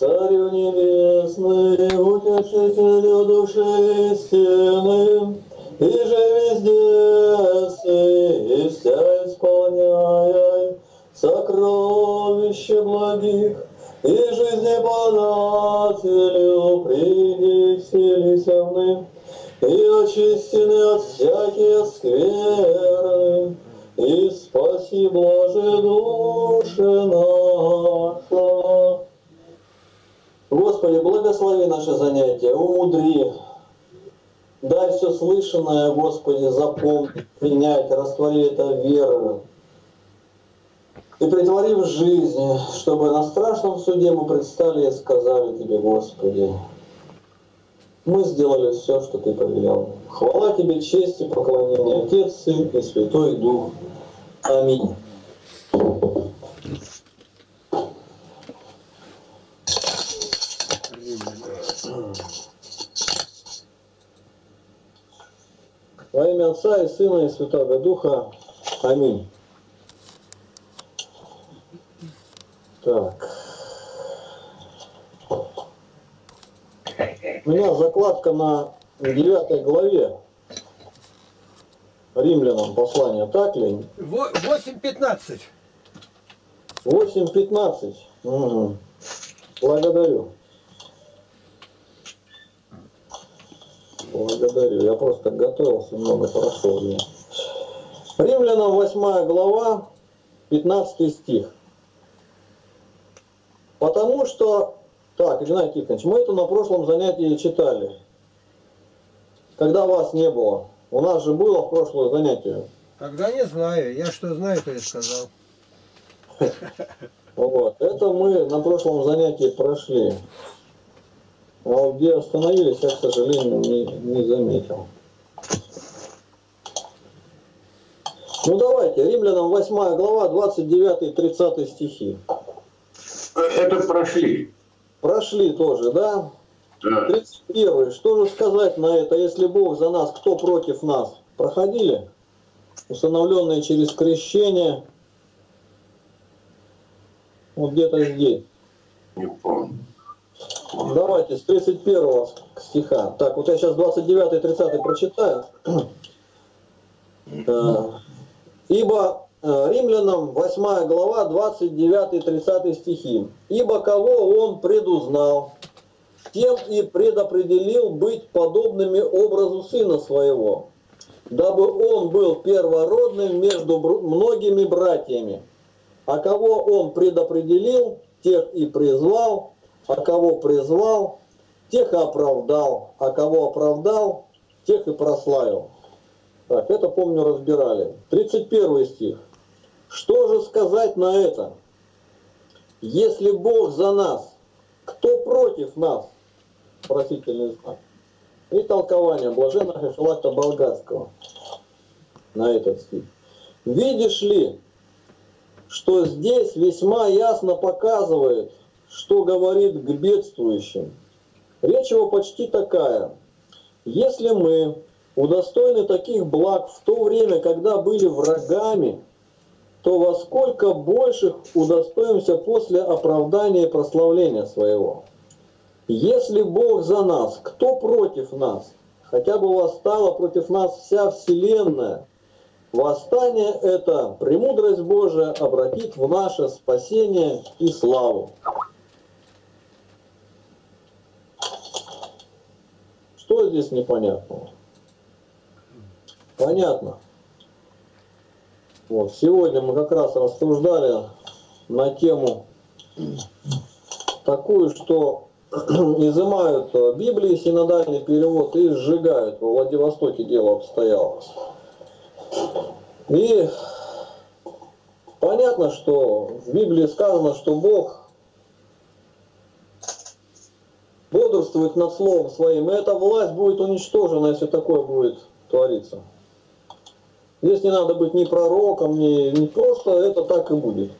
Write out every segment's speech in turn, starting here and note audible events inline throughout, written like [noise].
Царю небесный, утешителю души истины, и же везде ты, и вся исполняй сокровища благих, и жизни подателю приди вселися в и очистены от всякие скверны, и спаси, блаже душе наша. Господи, благослови наше занятие, умудри, дай все слышанное, Господи, запомнить, принять, раствори это верою. И притвори в жизнь, чтобы на страшном суде мы предстали и сказали Тебе, Господи, мы сделали все, что Ты повелел. Хвала Тебе, честь и поклонение, Отец, Сын и Святой Дух. Аминь. Во имя Отца и Сына и Святого Духа. Аминь. Так. У меня закладка на девятой главе римлянам послание, так ли? 8.15. 8.15. Угу. Благодарю. Благодарю. Я просто готовился, много прошел. Римлянам 8 глава, 15 стих. Потому что, так, Игнатий Тихонович, мы это на прошлом занятии читали, когда вас не было. У нас же было в прошлое занятие. Тогда не знаю. Я что знаю, то и сказал. [laughs] Вот. Это мы на прошлом занятии прошли. А где остановились, я, к сожалению, не, не заметил. Ну давайте, Римлянам 8 глава, 29-30 стихи. Это прошли. Прошли тоже, да? Да. 31. Что же сказать на это, если Бог за нас, кто против нас? Проходили? Установленные через крещение. Вот где-то здесь. Не помню. Давайте с 31 стиха. Так, вот я сейчас 29 и 30 прочитаю. Э, Ибо э, римлянам 8 глава 29 и 30 стихи. Ибо кого он предузнал, тем и предопределил быть подобными образу сына своего, дабы он был первородным между многими братьями. А кого он предопределил, тех и призвал, а кого призвал, тех и оправдал, а кого оправдал, тех и прославил. Так, это, помню, разбирали. 31 стих. Что же сказать на это? Если Бог за нас, кто против нас? Просительный знак. И толкование блаженного Филакта Болгарского на этот стих. Видишь ли, что здесь весьма ясно показывает, что говорит к бедствующим. Речь его почти такая. Если мы удостоены таких благ в то время, когда были врагами, то во сколько больших удостоимся после оправдания и прославления своего. Если Бог за нас, кто против нас? Хотя бы восстала против нас вся Вселенная. Восстание это, премудрость Божия, обратит в наше спасение и славу. Что здесь непонятного? Понятно. Вот, сегодня мы как раз рассуждали на тему такую, что [clears throat] изымают Библии, синодальный перевод и сжигают. Во Владивостоке дело обстояло. И понятно, что в Библии сказано, что Бог бодрствует над Словом Своим, и эта власть будет уничтожена, если такое будет твориться. Здесь не надо быть ни пророком, ни, ни просто это так и будет.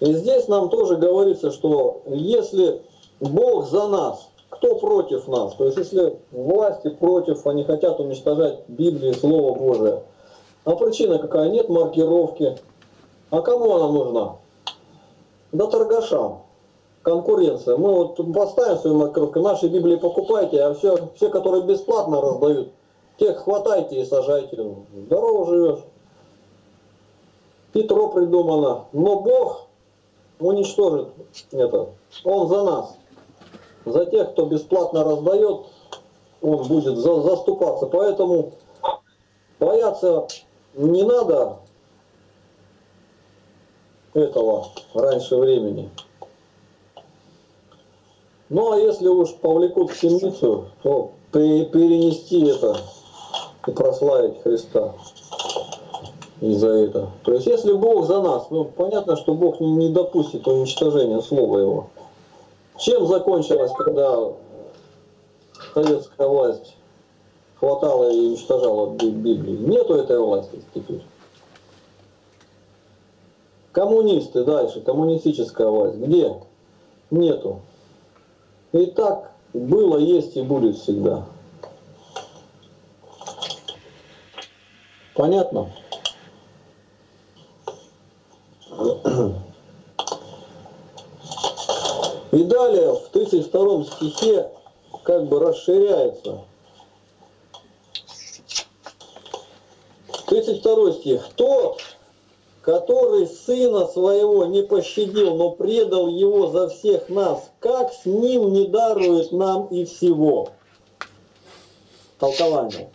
И здесь нам тоже говорится, что если Бог за нас, кто против нас? То есть если власти против, они хотят уничтожать Библию, Слово Божие. А причина какая? Нет маркировки. А кому она нужна? Да торгашам. Конкуренция. Мы вот поставим свою маркировку, наши Библии покупайте, а все, все, которые бесплатно раздают, тех хватайте и сажайте. Здорово живешь. Петро придумано. Но Бог уничтожит это. Он за нас. За тех, кто бесплатно раздает, он будет за, заступаться. Поэтому бояться не надо этого раньше времени. Ну а если уж повлекут в темницу, то перенести это и прославить Христа и за это. То есть если Бог за нас, ну понятно, что Бог не, не допустит уничтожения Слова Его. Чем закончилось, когда советская власть хватала и уничтожала Библию? Нету этой власти теперь. Коммунисты дальше, коммунистическая власть. Где? Нету. И так было, есть и будет всегда. Понятно? И далее в 32 стихе как бы расширяется. 32 стих. Тот, который сына своего не пощадил, но предал его за всех нас, как с ним не дарует нам и всего? Толкование.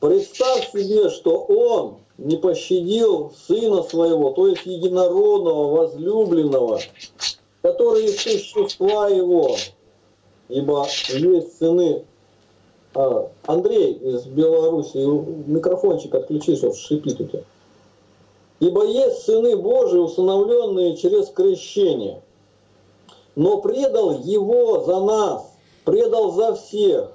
Представь себе, что он не пощадил сына своего, то есть единородного, возлюбленного, который из существа его, ибо есть сыны. А, Андрей из Беларуси, микрофончик отключи, что шипит у тебя. Ибо есть сыны Божии, усыновленные через крещение. Но предал его за нас, предал за всех,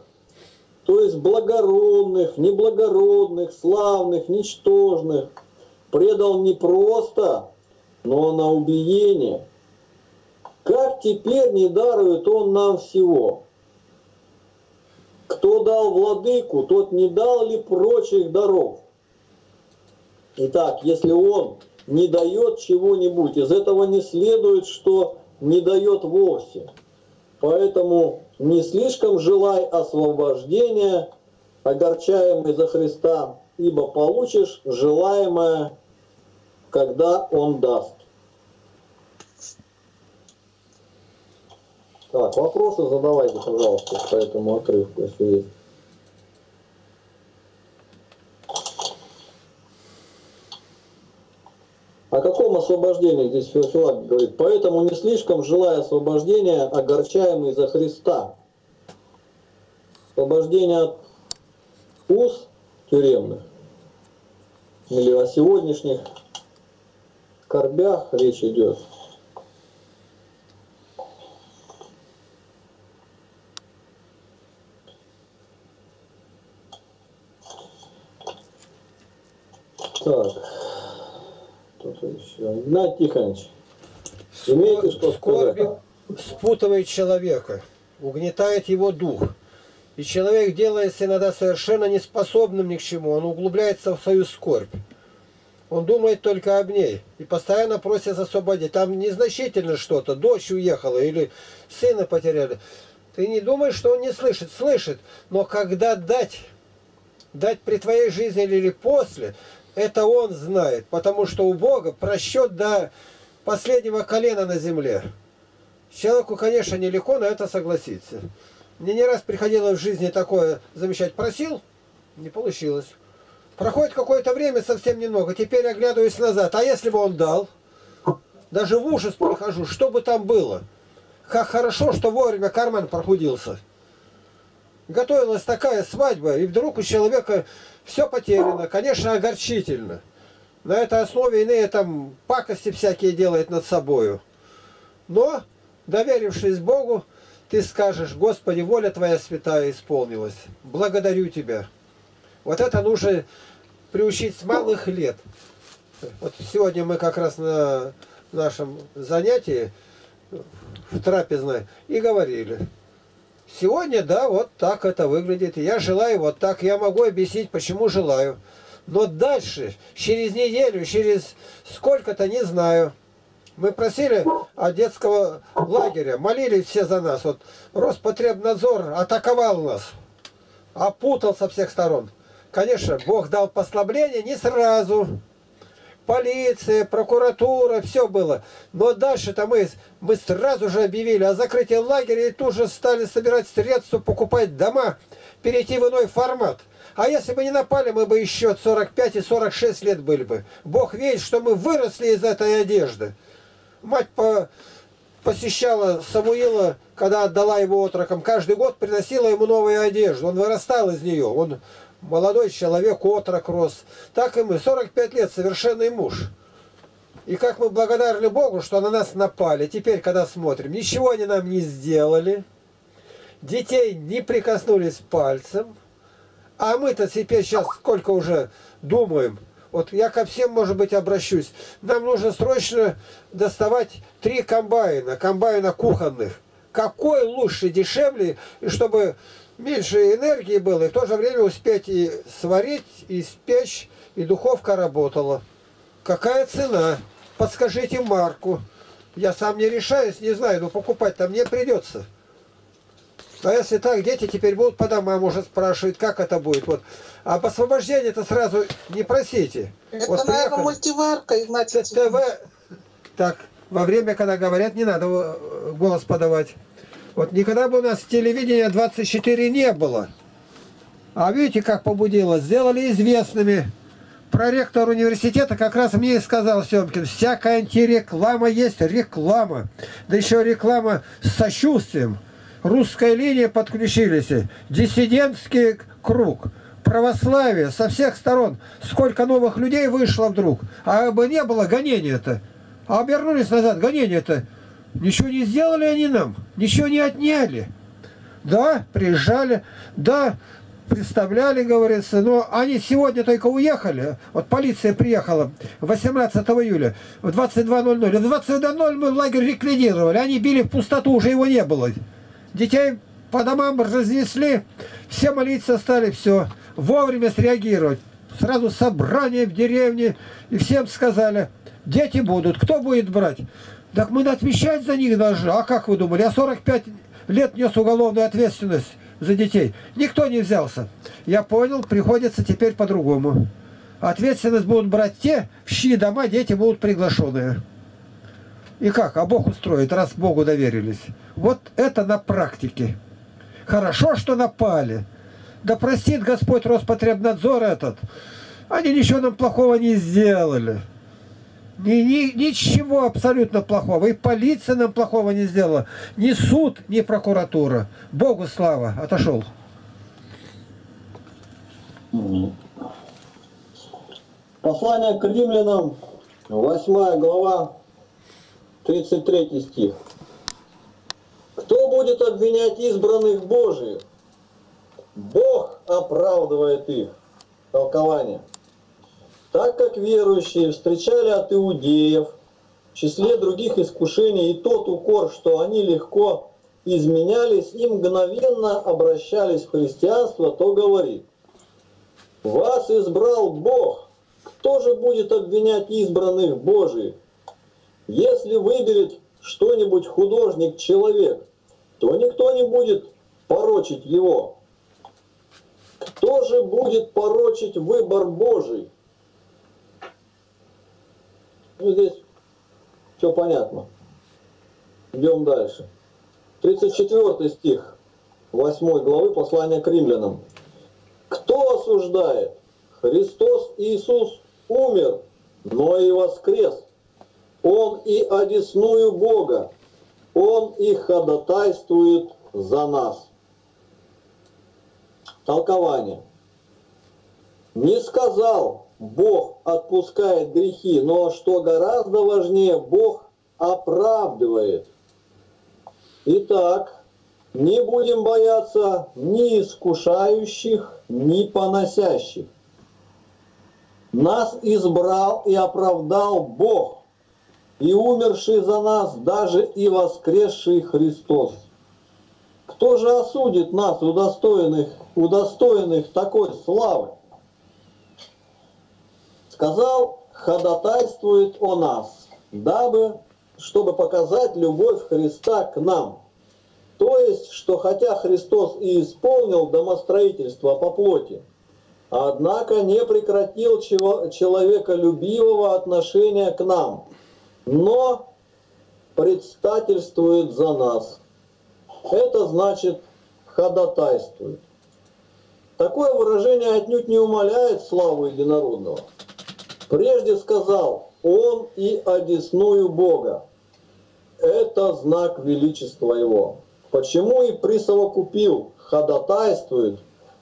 то есть благородных, неблагородных, славных, ничтожных, предал не просто, но на убиение. Как теперь не дарует он нам всего? Кто дал владыку, тот не дал ли прочих даров? Итак, если он не дает чего-нибудь, из этого не следует, что не дает вовсе. Поэтому не слишком желай освобождения, огорчаемый за Христа, ибо получишь желаемое, когда Он даст. Так, вопросы задавайте, пожалуйста, по этому отрывку, если есть. О каком освобождении здесь Феофилак говорит? Поэтому не слишком желая освобождения, огорчаемый за Христа. Освобождение от уз тюремных или о сегодняшних скорбях речь идет. Так. Кто-то еще. Игнат Тихонович, имеете что Скорби спутывает человека, угнетает его дух. И человек делается иногда совершенно неспособным ни к чему. Он углубляется в свою скорбь. Он думает только об ней и постоянно просит освободить. Там незначительно что-то. Дочь уехала или сына потеряли. Ты не думаешь, что он не слышит? Слышит. Но когда дать, дать при твоей жизни или после, это он знает, потому что у Бога просчет до последнего колена на земле. Человеку, конечно, нелегко на это согласиться. Мне не раз приходилось в жизни такое замечать. Просил, не получилось. Проходит какое-то время, совсем немного. Теперь оглядываюсь назад. А если бы он дал? Даже в ужас прихожу. Что бы там было? Как хорошо, что вовремя карман прохудился. Готовилась такая свадьба, и вдруг у человека все потеряно. Конечно, огорчительно. На этой основе иные там пакости всякие делают над собою. Но, доверившись Богу, ты скажешь, Господи, воля Твоя святая исполнилась. Благодарю Тебя. Вот это нужно приучить с малых лет. Вот сегодня мы как раз на нашем занятии в трапезной и говорили. Сегодня, да, вот так это выглядит. Я желаю вот так. Я могу объяснить, почему желаю. Но дальше, через неделю, через сколько-то, не знаю. Мы просили от детского лагеря, молились все за нас. Вот Роспотребнадзор атаковал нас, опутал со всех сторон. Конечно, Бог дал послабление не сразу. Полиция, прокуратура, все было. Но дальше-то мы, мы сразу же объявили о закрытии лагеря и тут же стали собирать средства, покупать дома, перейти в иной формат. А если бы не напали, мы бы еще 45 и 46 лет были бы. Бог видит, что мы выросли из этой одежды. Мать по, посещала Самуила, когда отдала его отрокам. Каждый год приносила ему новую одежду. Он вырастал из нее. Он молодой человек, отрок рос. Так и мы. 45 лет, совершенный муж. И как мы благодарны Богу, что на нас напали. Теперь, когда смотрим, ничего они нам не сделали. Детей не прикоснулись пальцем. А мы-то теперь сейчас сколько уже думаем. Вот я ко всем, может быть, обращусь. Нам нужно срочно доставать три комбайна, комбайна кухонных. Какой лучше, дешевле, и чтобы меньше энергии было, и в то же время успеть и сварить, и спечь, и духовка работала. Какая цена? Подскажите марку. Я сам не решаюсь, не знаю, но покупать там мне придется. А если так, дети теперь будут по домам уже спрашивать, как это будет. Вот. А об освобождении-то сразу не просите. Это, вот наверное, приехали. мультиварка, Игнатий. ТВ. Так, во время, когда говорят, не надо э, голос подавать. Вот никогда бы у нас телевидения 24 не было. А видите, как побудило? Сделали известными. Проректор университета как раз мне и сказал Семкин, всякая антиреклама есть реклама. Да еще реклама с сочувствием. Русская линия подключились, диссидентский круг, православие со всех сторон. Сколько новых людей вышло вдруг. А бы не было гонения-то. А обернулись назад, гонения-то. Ничего не сделали они нам, ничего не отняли. Да, приезжали, да, представляли, говорится, но они сегодня только уехали. Вот полиция приехала 18 июля в 22.00. В 22.00 мы лагерь ликвидировали, они били в пустоту, уже его не было. Детей по домам разнесли, все молиться стали, все. Вовремя среагировать. Сразу собрание в деревне, и всем сказали, дети будут, кто будет брать? Так мы отвечать за них должны. А как вы думали? Я 45 лет нес уголовную ответственность за детей. Никто не взялся. Я понял, приходится теперь по-другому. Ответственность будут брать те, в чьи дома дети будут приглашенные. И как? А Бог устроит, раз Богу доверились. Вот это на практике. Хорошо, что напали. Да простит Господь Роспотребнадзор этот. Они ничего нам плохого не сделали. Ни, ни, ничего абсолютно плохого. И полиция нам плохого не сделала. Ни суд, ни прокуратура. Богу слава. Отошел. Послание к римлянам, 8 глава, 33 стих. Кто будет обвинять избранных Божиих? Бог оправдывает их. Толкование. Так как верующие встречали от иудеев в числе других искушений и тот укор, что они легко изменялись и мгновенно обращались в христианство, то говорит, «Вас избрал Бог, кто же будет обвинять избранных Божиих? Если выберет что-нибудь художник-человек, то никто не будет порочить его. Кто же будет порочить выбор Божий? Ну, здесь все понятно. Идем дальше. 34 стих 8 главы послания к римлянам. Кто осуждает? Христос Иисус умер, но и воскрес. Он и одесную Бога. Он и ходатайствует за нас. Толкование. Не сказал Бог отпускает грехи, но что гораздо важнее, Бог оправдывает. Итак, не будем бояться ни искушающих, ни поносящих. Нас избрал и оправдал Бог, и умерший за нас даже и воскресший Христос. Кто же осудит нас, удостоенных, удостоенных такой славы? Сказал, ходатайствует о нас, дабы чтобы показать любовь Христа к нам. То есть, что хотя Христос и исполнил домостроительство по плоти, однако не прекратил человеколюбивого отношения к нам, но предстательствует за нас. Это значит ходатайствует. Такое выражение отнюдь не умаляет славу единородного. Прежде сказал, он и одесную Бога. Это знак величества его. Почему и присовокупил, ходатайствует,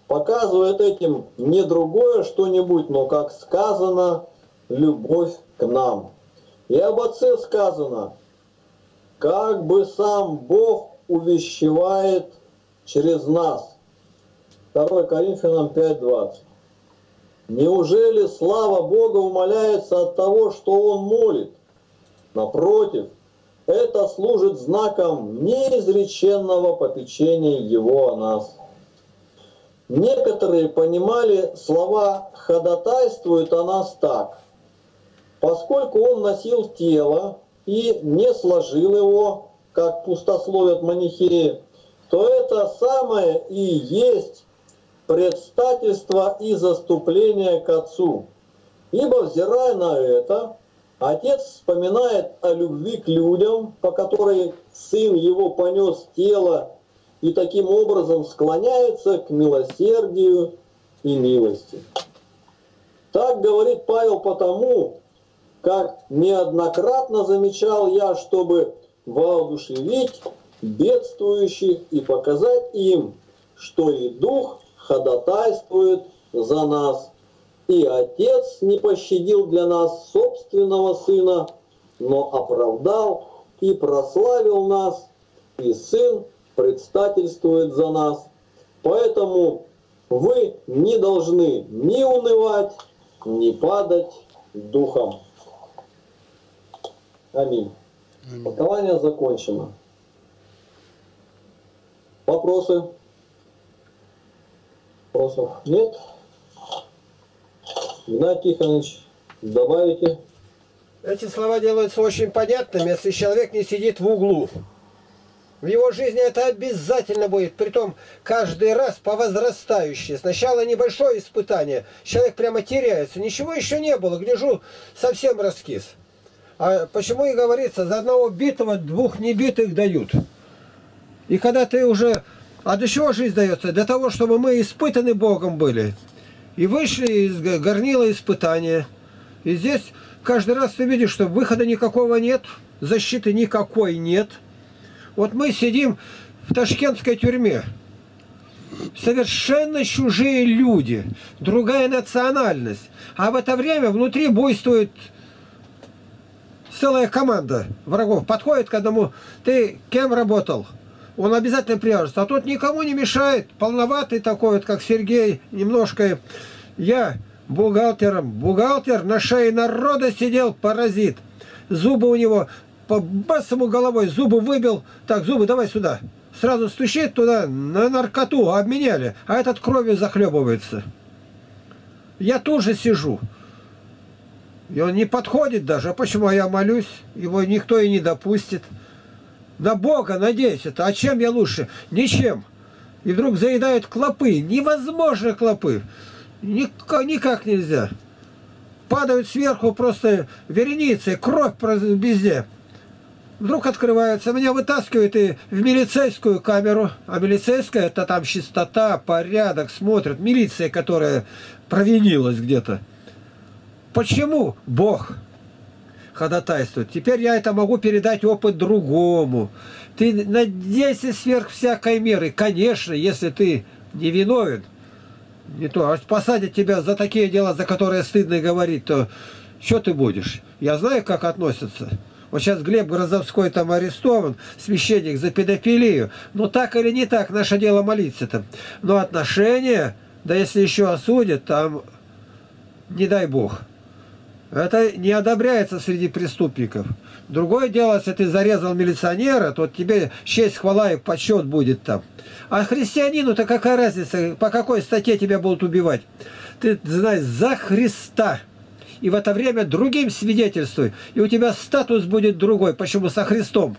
показывает этим не другое что-нибудь, но, как сказано, любовь к нам. И об Отце сказано, как бы сам Бог увещевает через нас. 2 Коринфянам 5.20. Неужели слава Бога умаляется от того, что Он молит? Напротив, это служит знаком неизреченного попечения Его о нас. Некоторые понимали слова «ходатайствует о нас» так. Поскольку он носил тело и не сложил его, как пустословят манихеи, то это самое и есть предстательство и заступление к Отцу. Ибо, взирая на это, Отец вспоминает о любви к людям, по которой Сын его понес тело и таким образом склоняется к милосердию и милости. Так говорит Павел потому, как неоднократно замечал я, чтобы воодушевить бедствующих и показать им, что и Дух ходатайствует за нас, и Отец не пощадил для нас собственного Сына, но оправдал и прославил нас, и Сын предстательствует за нас. Поэтому вы не должны ни унывать, ни падать духом. Аминь. Аминь. Толкование закончено. Вопросы? Вопросов нет? Игнатий Тихонович, добавите? Эти слова делаются очень понятными, если человек не сидит в углу. В его жизни это обязательно будет, притом каждый раз по возрастающей. Сначала небольшое испытание, человек прямо теряется, ничего еще не было, гляжу, совсем раскис. А почему и говорится, за одного битого двух небитых дают. И когда ты уже... А для чего жизнь дается? Для того, чтобы мы испытаны Богом были. И вышли из горнила испытания. И здесь каждый раз ты видишь, что выхода никакого нет, защиты никакой нет. Вот мы сидим в ташкентской тюрьме. Совершенно чужие люди, другая национальность. А в это время внутри буйствует целая команда врагов. Подходит к одному, ты кем работал? Он обязательно привяжется. А тот никому не мешает. Полноватый такой, вот, как Сергей, немножко. Я бухгалтером. Бухгалтер на шее народа сидел, паразит. Зубы у него, по басому головой, зубы выбил. Так, зубы давай сюда. Сразу стучит туда, на наркоту обменяли. А этот кровью захлебывается. Я тоже сижу. И он не подходит даже. А почему я молюсь? Его никто и не допустит. На Бога надеюсь это. А чем я лучше? Ничем. И вдруг заедают клопы. Невозможно клопы. Никак, никак нельзя. Падают сверху просто вереницы, кровь везде. Вдруг открывается, меня вытаскивают и в милицейскую камеру. А милицейская это там чистота, порядок, смотрят. Милиция, которая провинилась где-то. Почему Бог ходатайствует? Теперь я это могу передать опыт другому. Ты надейся сверх всякой меры. Конечно, если ты не виновен, не то, а посадят тебя за такие дела, за которые стыдно говорить, то что ты будешь? Я знаю, как относятся. Вот сейчас Глеб Грозовской там арестован, священник за педофилию. Ну так или не так, наше дело молиться там. Но отношения, да если еще осудят, там не дай Бог. Это не одобряется среди преступников. Другое дело, если ты зарезал милиционера, то тебе честь, хвала и почет будет там. А христианину-то какая разница, по какой статье тебя будут убивать? Ты знаешь, за Христа. и в это время другим свидетельствуй. И у тебя статус будет другой. Почему? Со Христом.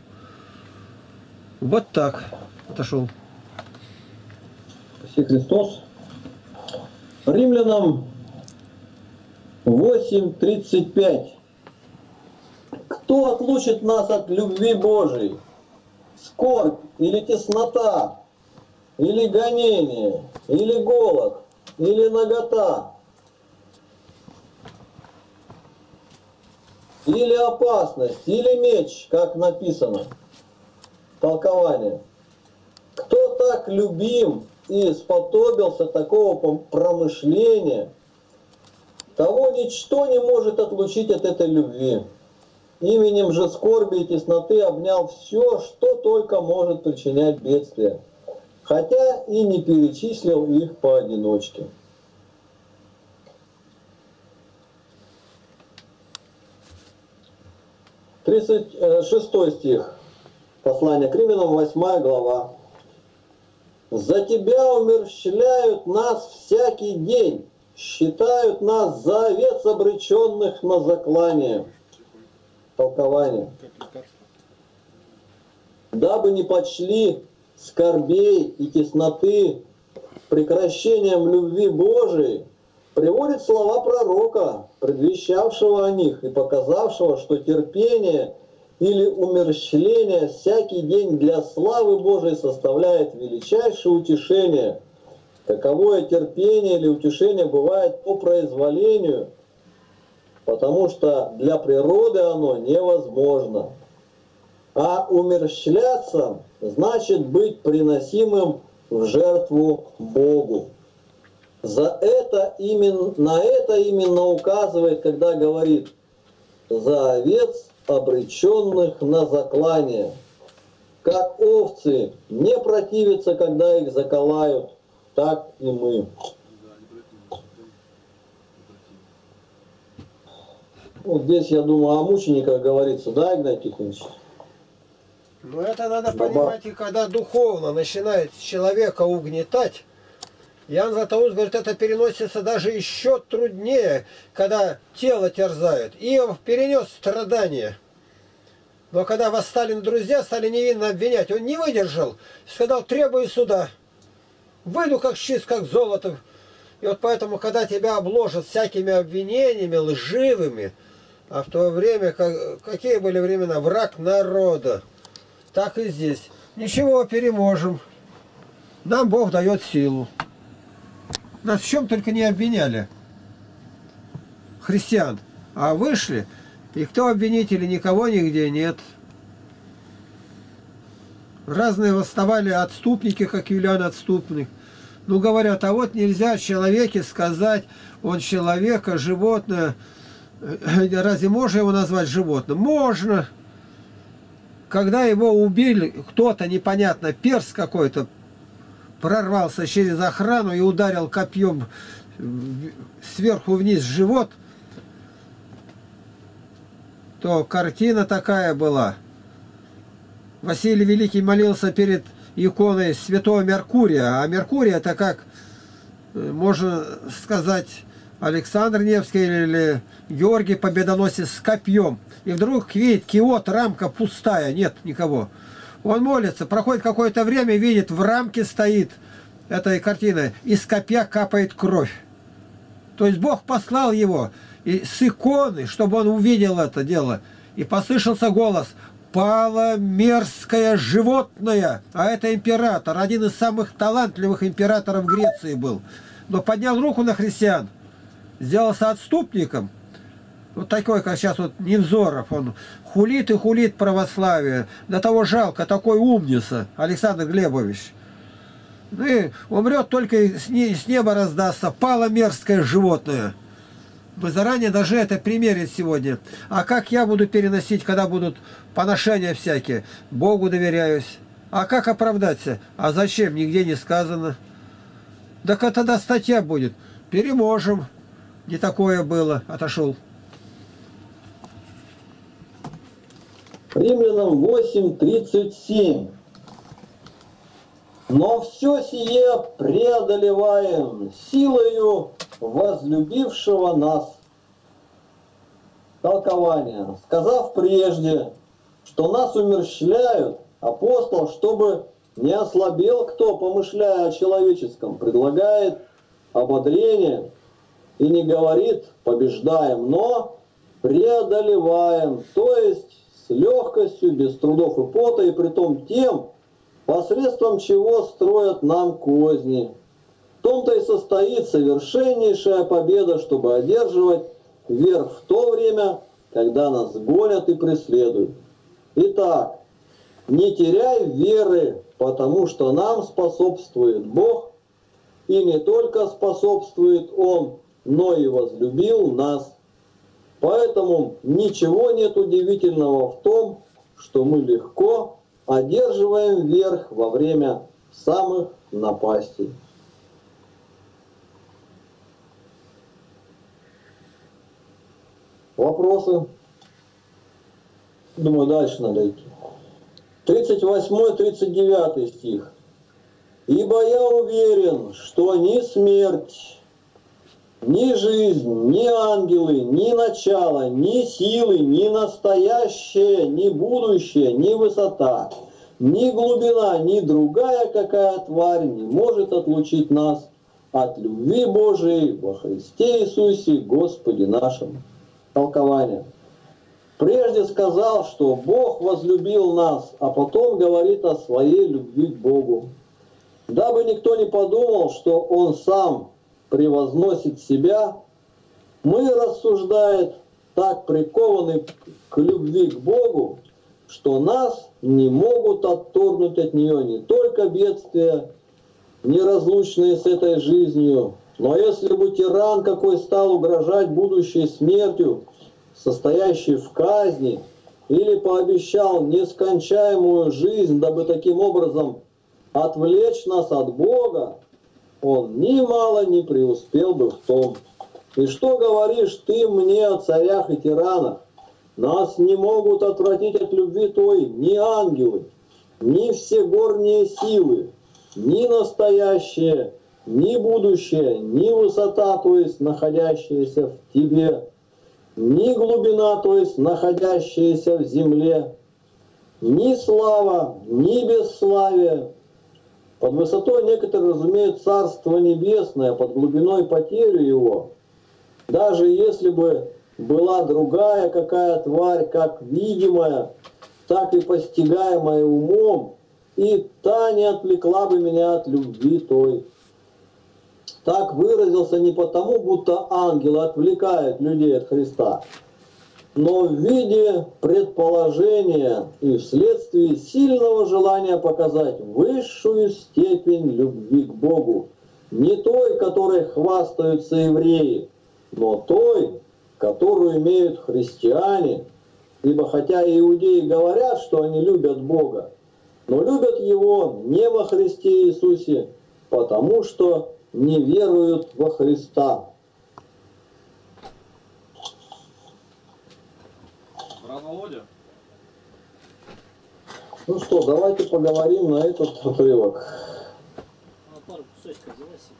Вот так. Отошел. Спаси Христос. Римлянам 8.35. Кто отлучит нас от любви Божией? Скорбь или теснота, или гонение, или голод, или нагота, или опасность, или меч, как написано. Толкование. Кто так любим и сподобился такого промышления, того ничто не может отлучить от этой любви. Именем же скорби и тесноты обнял все, что только может причинять бедствие, хотя и не перечислил их поодиночке. Тридцать шестой стих. Послание к Римлянам, 8 глава. «За тебя умерщвляют нас всякий день, считают нас за овец обреченных на заклание» толкование. Дабы не почли скорбей и тесноты прекращением любви Божией, приводит слова пророка, предвещавшего о них и показавшего, что терпение или умерщвление всякий день для славы Божией составляет величайшее утешение. Таковое терпение или утешение бывает по произволению – потому что для природы оно невозможно. А умерщвляться значит быть приносимым в жертву Богу. За это именно, на это именно указывает, когда говорит «за овец, обреченных на заклание». Как овцы не противятся, когда их заколают, так и мы. Вот здесь, я думаю, о мучениках говорится, да, Игнатий Тихонович? Ну, это надо Баба. понимать, и когда духовно начинает человека угнетать, Ян Златоуст говорит, это переносится даже еще труднее, когда тело терзают. Иов перенес страдания. Но когда восстали друзья, стали невинно обвинять, он не выдержал. Сказал, требую суда. Выйду как чист, как золото. И вот поэтому, когда тебя обложат всякими обвинениями лживыми, а в то время, как, какие были времена, враг народа. Так и здесь. Ничего, переможем. Нам Бог дает силу. Нас в чем только не обвиняли. Христиан. А вышли, и кто обвинители, никого нигде нет. Разные восставали отступники, как Юлиан Отступник. Ну, говорят, а вот нельзя человеке сказать, он человека, животное, Э, разве можно его назвать животным? Можно. Когда его убили, кто-то непонятно, перс какой-то, прорвался через охрану и ударил копьем сверху вниз живот, то картина такая была. Василий Великий молился перед иконой святого Меркурия, а Меркурий это как, э, можно сказать, Александр Невский или Георгий Победоносец с копьем. И вдруг видит, киот, рамка пустая, нет никого. Он молится, проходит какое-то время, видит, в рамке стоит этой картины, из копья капает кровь. То есть Бог послал его и с иконы, чтобы он увидел это дело. И послышался голос, пало мерзкое животное, а это император, один из самых талантливых императоров Греции был. Но поднял руку на христиан, сделался отступником, вот такой, как сейчас вот Невзоров, он хулит и хулит православие. До того жалко, такой умница, Александр Глебович. Ну и умрет только с неба раздастся, пало мерзкое животное. Вы заранее даже это примерить сегодня. А как я буду переносить, когда будут поношения всякие? Богу доверяюсь. А как оправдаться? А зачем? Нигде не сказано. Так а тогда статья будет. Переможем. Не такое было. Отошел. Римлянам 8.37. Но все сие преодолеваем силою возлюбившего нас. Толкование. Сказав прежде, что нас умерщвляют, апостол, чтобы не ослабел кто, помышляя о человеческом, предлагает ободрение и не говорит побеждаем, но преодолеваем, то есть с легкостью, без трудов и пота, и при том тем, посредством чего строят нам козни. В том-то и состоит совершеннейшая победа, чтобы одерживать верх в то время, когда нас гонят и преследуют. Итак, не теряй веры, потому что нам способствует Бог, и не только способствует Он, но и возлюбил нас. Поэтому ничего нет удивительного в том, что мы легко одерживаем верх во время самых напастей. Вопросы? Думаю, дальше надо идти. 38-39 стих. «Ибо я уверен, что ни смерть, ни жизнь, ни ангелы, ни начало, ни силы, ни настоящее, ни будущее, ни высота, ни глубина, ни другая какая тварь не может отлучить нас от любви Божией во Христе Иисусе Господе нашим. Толкование. Прежде сказал, что Бог возлюбил нас, а потом говорит о своей любви к Богу. Дабы никто не подумал, что Он сам превозносит себя, мы, рассуждает, так прикованы к любви к Богу, что нас не могут отторгнуть от нее не только бедствия, неразлучные с этой жизнью, но если бы тиран какой стал угрожать будущей смертью, состоящей в казни, или пообещал нескончаемую жизнь, дабы таким образом отвлечь нас от Бога, он немало не преуспел бы в том. И что говоришь ты мне о царях и тиранах? Нас не могут отвратить от любви той ни ангелы, ни все горние силы, ни настоящее, ни будущее, ни высота, то есть находящаяся в тебе, ни глубина, то есть находящаяся в земле, ни слава, ни бесславие, под высотой некоторые разумеют Царство Небесное, под глубиной потерю его. Даже если бы была другая какая тварь, как видимая, так и постигаемая умом, и та не отвлекла бы меня от любви той. Так выразился не потому, будто ангелы отвлекают людей от Христа, но в виде предположения и вследствие сильного желания показать высшую степень любви к Богу, не той, которой хвастаются евреи, но той, которую имеют христиане, ибо хотя иудеи говорят, что они любят Бога, но любят Его не во Христе Иисусе, потому что не веруют во Христа. Брат Володя? Ну что, давайте поговорим на этот отрывок. Она пару кусочков взяла себе.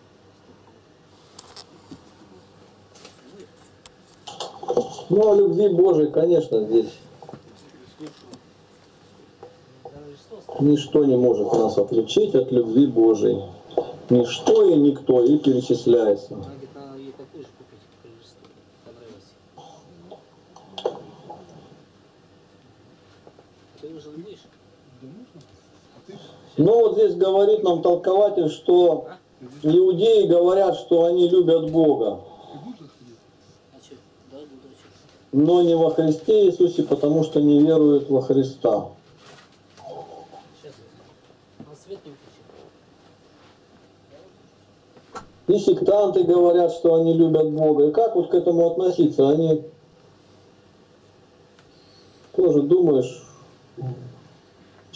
Ну, о любви Божией, конечно, здесь ничто не может нас отвлечить от любви Божией. Ничто и никто, и перечисляется. Она говорит, надо ей такую же купить, как Рождество. Понравилось. Ты уже будешь? Но вот здесь говорит нам толкователь, что иудеи говорят, что они любят Бога, но не во Христе Иисусе, потому что не веруют во Христа. И сектанты говорят, что они любят Бога. И как вот к этому относиться? Они тоже думаешь,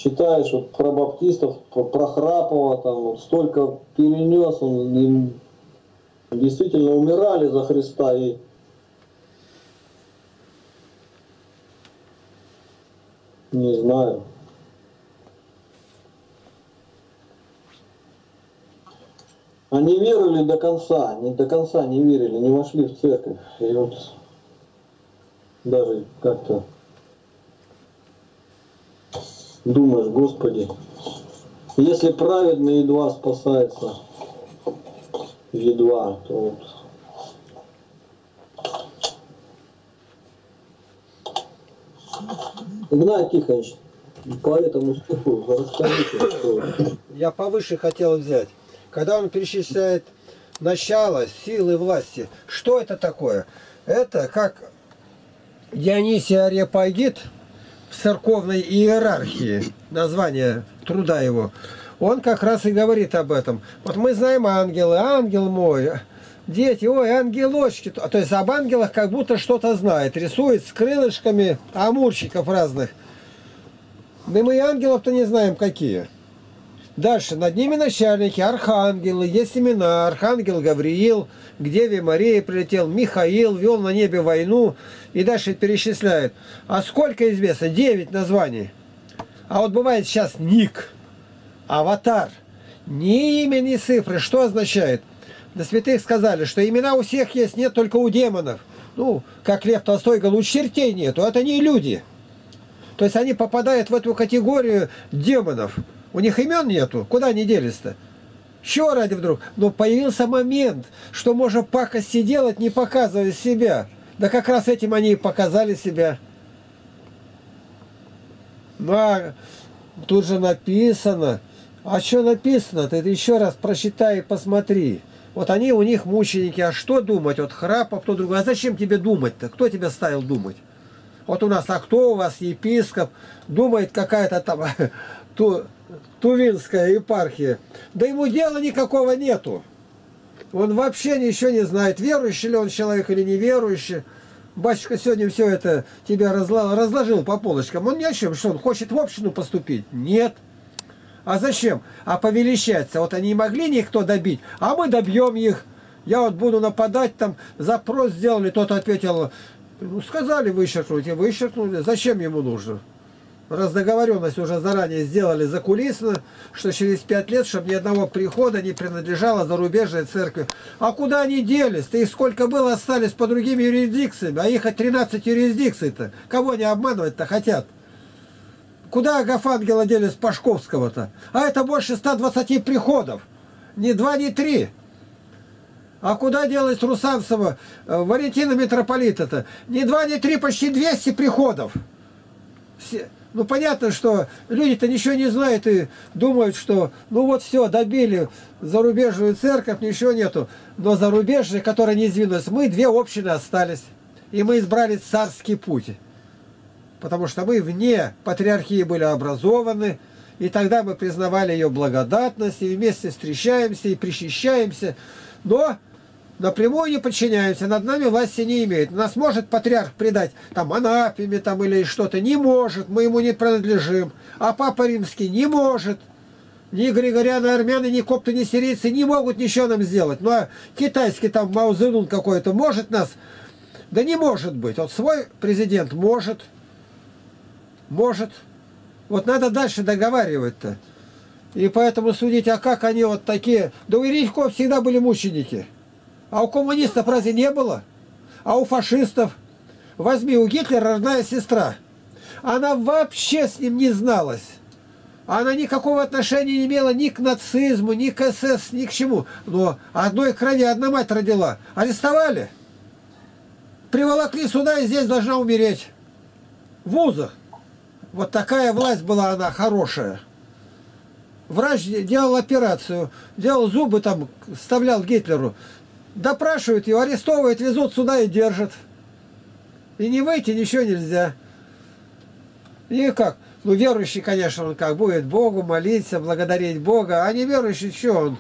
читаешь вот про баптистов, про, Храпова, там вот столько перенес, он им действительно умирали за Христа и не знаю. Они верили до конца, не до конца не верили, не вошли в церковь. И вот даже как-то думаешь, Господи, если праведный едва спасается, едва, то вот Игнат Тихонович, по этому стиху расскажите, что Я повыше хотел взять. Когда он перечисляет начало, силы власти, что это такое? Это как Дионисий Ареопагит в церковной иерархии, название труда его, он как раз и говорит об этом. Вот мы знаем ангелы, ангел мой, дети, ой, ангелочки. То есть об ангелах как будто что-то знает, рисует с крылышками амурчиков разных. Да мы и ангелов-то не знаем какие. Дальше, над ними начальники, архангелы, есть имена, архангел Гавриил, к Деве Марии прилетел, Михаил, вел на небе войну, и дальше перечисляет. А сколько известно? Девять названий. А вот бывает сейчас ник, аватар, ни имя, ни цифры. Что означает? До святых сказали, что имена у всех есть, нет только у демонов. Ну, как Лев Толстой говорил, у чертей нету, это не люди. То есть они попадают в эту категорию демонов. У них имен нету. Куда они делись-то? Чего ради вдруг? Но появился момент, что можно пакости делать, не показывая себя. Да как раз этим они и показали себя. Ну а тут же написано. А что написано? Ты еще раз прочитай и посмотри. Вот они у них мученики. А что думать? Вот Храпов, кто другой. А зачем тебе думать-то? Кто тебя ставил думать? Вот у нас, а кто у вас епископ? Думает какая-то там [laughs] Тувинская епархия. Да ему дела никакого нету. Он вообще ничего не знает, верующий ли он человек или неверующий. Батюшка сегодня все это тебя разложил по полочкам. Он ни о чем, что он хочет в общину поступить? Нет. А зачем? А повеличаться. Вот они не могли никто добить, а мы добьем их. Я вот буду нападать, там запрос сделали, тот ответил, ну, сказали вычеркнуть, и вычеркнули. Зачем ему нужно? Раз договоренность уже заранее сделали закулисно, что через пять лет, чтобы ни одного прихода не принадлежало зарубежной церкви. А куда они делись? Ты их сколько было, остались по другим юрисдикциями, а их от 13 юрисдикций-то. Кого они обманывать-то хотят? Куда Агафангела делись Пашковского-то? А это больше 120 приходов. Ни два, ни три. А куда делась Русанцева, э, Валентина Митрополита-то? Ни два, ни три, почти 200 приходов. Ну, понятно, что люди-то ничего не знают и думают, что ну вот все, добили зарубежную церковь, ничего нету. Но зарубежные, которые не сдвинулись, мы две общины остались. И мы избрали царский путь. Потому что мы вне патриархии были образованы, и тогда мы признавали ее благодатность, и вместе встречаемся и причащаемся. Но напрямую не подчиняемся, над нами власти не имеет. Нас может патриарх предать там анафеме там или что-то, не может, мы ему не принадлежим. А Папа Римский не может. Ни григоряны, армяне, ни копты, ни сирийцы не могут ничего нам сделать. Ну а китайский там Маузенун какой-то может нас? Да не может быть. Вот свой президент может. Может. Вот надо дальше договаривать-то. И поэтому судить, а как они вот такие... Да у Ильичков всегда были мученики. А у коммунистов разве не было? А у фашистов? Возьми, у Гитлера родная сестра. Она вообще с ним не зналась. Она никакого отношения не имела ни к нацизму, ни к СС, ни к чему. Но одной крови одна мать родила. Арестовали. Приволокли сюда и здесь должна умереть. В вузах. Вот такая власть была она хорошая. Врач делал операцию, делал зубы там, вставлял Гитлеру допрашивают его, арестовывают, везут сюда и держат. И не выйти ничего нельзя. И как? Ну, верующий, конечно, он как будет Богу молиться, благодарить Бога, а не верующий, что он?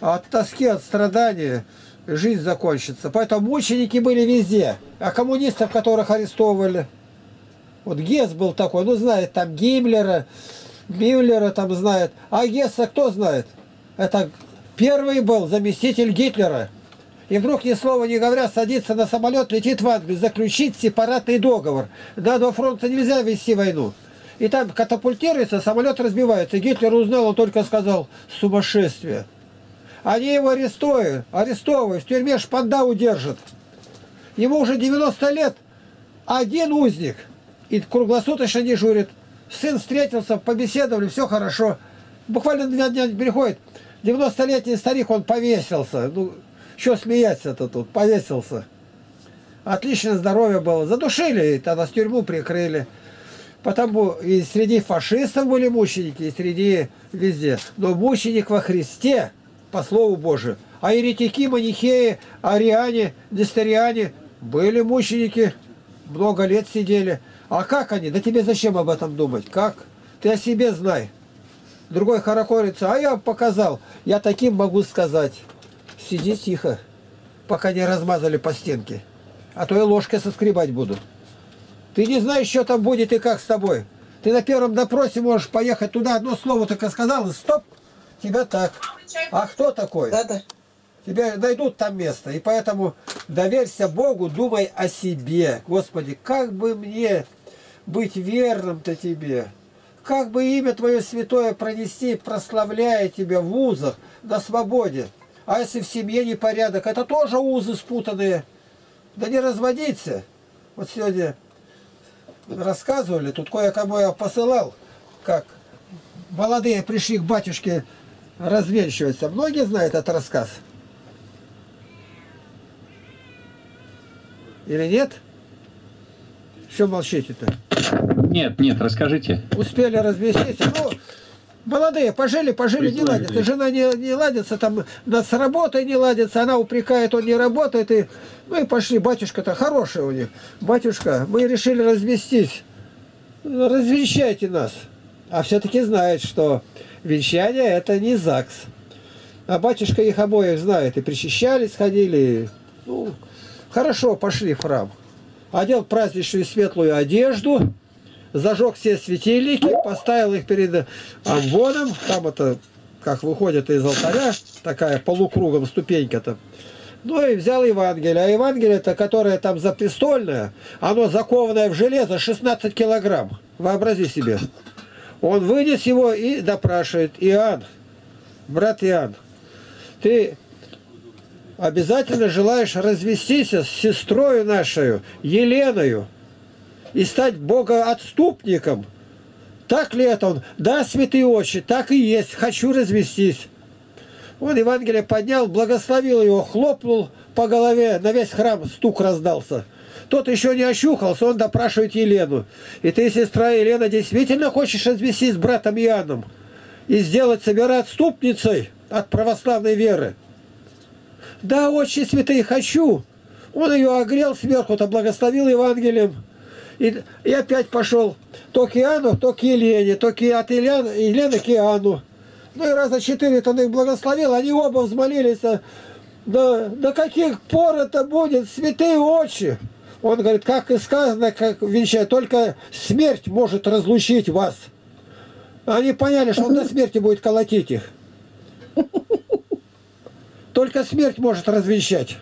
От тоски, от страдания жизнь закончится. Поэтому мученики были везде. А коммунистов, которых арестовывали, вот Гесс был такой, ну, знает там Гиммлера, Мюллера там знает. А Гесса кто знает? Это первый был заместитель Гитлера и вдруг ни слова не говоря садится на самолет, летит в Англию, заключить сепаратный договор. На два фронта нельзя вести войну. И там катапультируется, самолет разбивается. Гитлер узнал, он только сказал «сумасшествие». Они его арестуют, арестовывают, в тюрьме Шпандау держат. Ему уже 90 лет, один узник. И круглосуточно дежурит. Сын встретился, побеседовали, все хорошо. Буквально два дня переходит. 90-летний старик, он повесился. Ну, что смеяться-то тут? Повесился. Отличное здоровье было. Задушили, тогда с тюрьму прикрыли. Потому и среди фашистов были мученики, и среди везде. Но мученик во Христе, по Слову Божию. А еретики, манихеи, ариане, несториане были мученики, много лет сидели. А как они? Да тебе зачем об этом думать? Как? Ты о себе знай. Другой хорокорится, а я показал. Я таким могу сказать. Сиди тихо, пока не размазали по стенке. А то я ложкой соскребать буду. Ты не знаешь, что там будет и как с тобой. Ты на первом допросе можешь поехать туда, одно слово только сказал, и стоп, тебя так. А кто такой? Да-да. Тебя найдут там место. И поэтому доверься Богу, думай о себе. Господи, как бы мне быть верным-то тебе? Как бы имя Твое святое пронести, прославляя Тебя в вузах, на свободе? А если в семье непорядок, это тоже узы спутанные. Да не разводиться. Вот сегодня рассказывали, тут кое-кому я посылал, как молодые пришли к батюшке развенчиваться. Многие знают этот рассказ? Или нет? Что молчите-то? Нет, нет, расскажите. Успели развестись. Ну, молодые, пожили, пожили, не ладится. Жена не, не ладится, там над с работой не ладится, она упрекает, он не работает. И, ну и пошли, батюшка-то хороший у них. Батюшка, мы решили развестись. Развенчайте нас. А все-таки знает, что венчание это не ЗАГС. А батюшка их обоих знает. И причащались, ходили. Ну, хорошо, пошли в храм. Одел праздничную светлую одежду, зажег все светильники, поставил их перед амвоном. Там это, как выходит из алтаря, такая полукругом ступенька-то. Ну и взял Евангелие. А Евангелие-то, которое там запрестольное, оно закованное в железо 16 килограмм. Вообрази себе. Он вынес его и допрашивает. Иоанн, брат Иоанн, ты обязательно желаешь развестись с сестрой нашей, Еленою, и стать богоотступником. Так ли это он? Да, святые очи, так и есть. Хочу развестись. Он Евангелие поднял, благословил его, хлопнул по голове, на весь храм стук раздался. Тот еще не ощухался, он допрашивает Елену. И ты, сестра Елена, действительно хочешь развестись с братом Иоанном и сделать себя отступницей от православной веры? Да, очень святые, хочу. Он ее огрел сверху-то, благословил Евангелием. И, и опять пошел то к Иоанну, то к Елене, то к, от Елены, Елены к Иоанну. Ну и раза четыре он их благословил, они оба взмолились. а, Да, до каких пор это будет, святые очи? Он говорит, как и сказано, как венчает, только смерть может разлучить вас. Они поняли, что он до смерти будет колотить их. Только смерть может развенчать.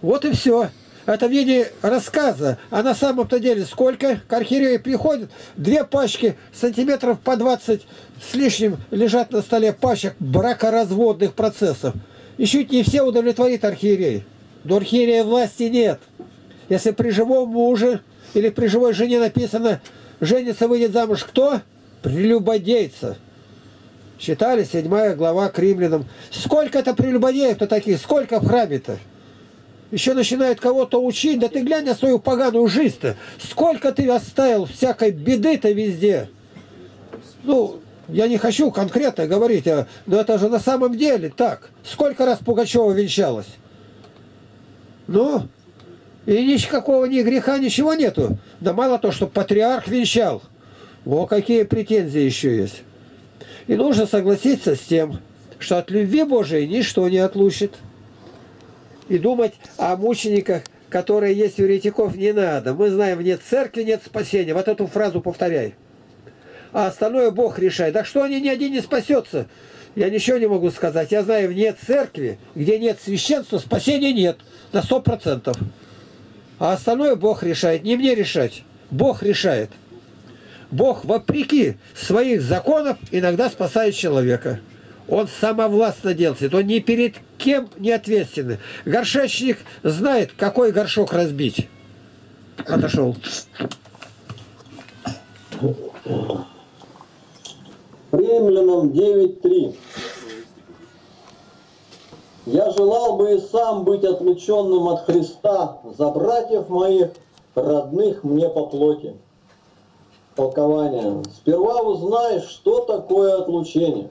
Вот и все. Это в виде рассказа. А на самом-то деле сколько к архиерею приходит? Две пачки сантиметров по 20 с лишним лежат на столе пачек бракоразводных процессов. И чуть не все удовлетворит архиерей. До архиерея власти нет. Если при живом муже или при живой жене написано «женится, выйдет замуж» кто? Прелюбодейца. Читали седьмая глава к римлянам. Сколько это прелюбодеев-то таких? Сколько в храме-то? Еще начинают кого-то учить. Да ты глянь на свою поганую жизнь-то. Сколько ты оставил всякой беды-то везде. Ну, я не хочу конкретно говорить, а, но это же на самом деле так. Сколько раз Пугачева венчалась? Ну, и никакого ни греха, ничего нету. Да мало то, что патриарх венчал. О, какие претензии еще есть. И нужно согласиться с тем, что от любви Божией ничто не отлучит. И думать о мучениках, которые есть у еретиков, не надо. Мы знаем, нет церкви, нет спасения. Вот эту фразу повторяй. А остальное Бог решает. Да что они ни один не спасется? Я ничего не могу сказать. Я знаю, вне церкви, где нет священства, спасения нет. На сто процентов. А остальное Бог решает. Не мне решать. Бог решает. Бог, вопреки своих законов, иногда спасает человека. Он самовластно делает. Он ни перед кем не ответственный. Горшечник знает, какой горшок разбить. Отошел. Римлянам 9.3. Я желал бы и сам быть отлученным от Христа за братьев моих, родных мне по плоти. Толкование. Сперва узнаешь, что такое отлучение.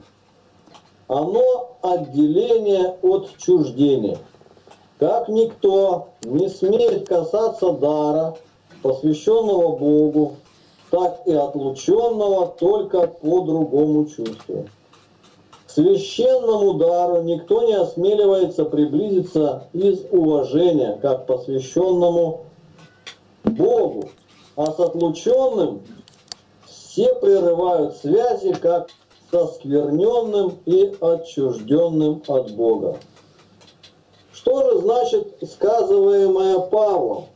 Оно отделение от чуждения. Как никто не смеет касаться дара, посвященного Богу, так и отлученного только по другому чувству. К священному дару никто не осмеливается приблизиться из уважения, как посвященному Богу, а с отлученным все прерывают связи, как со скверненным и отчужденным от Бога. Что же значит сказываемое Павлом?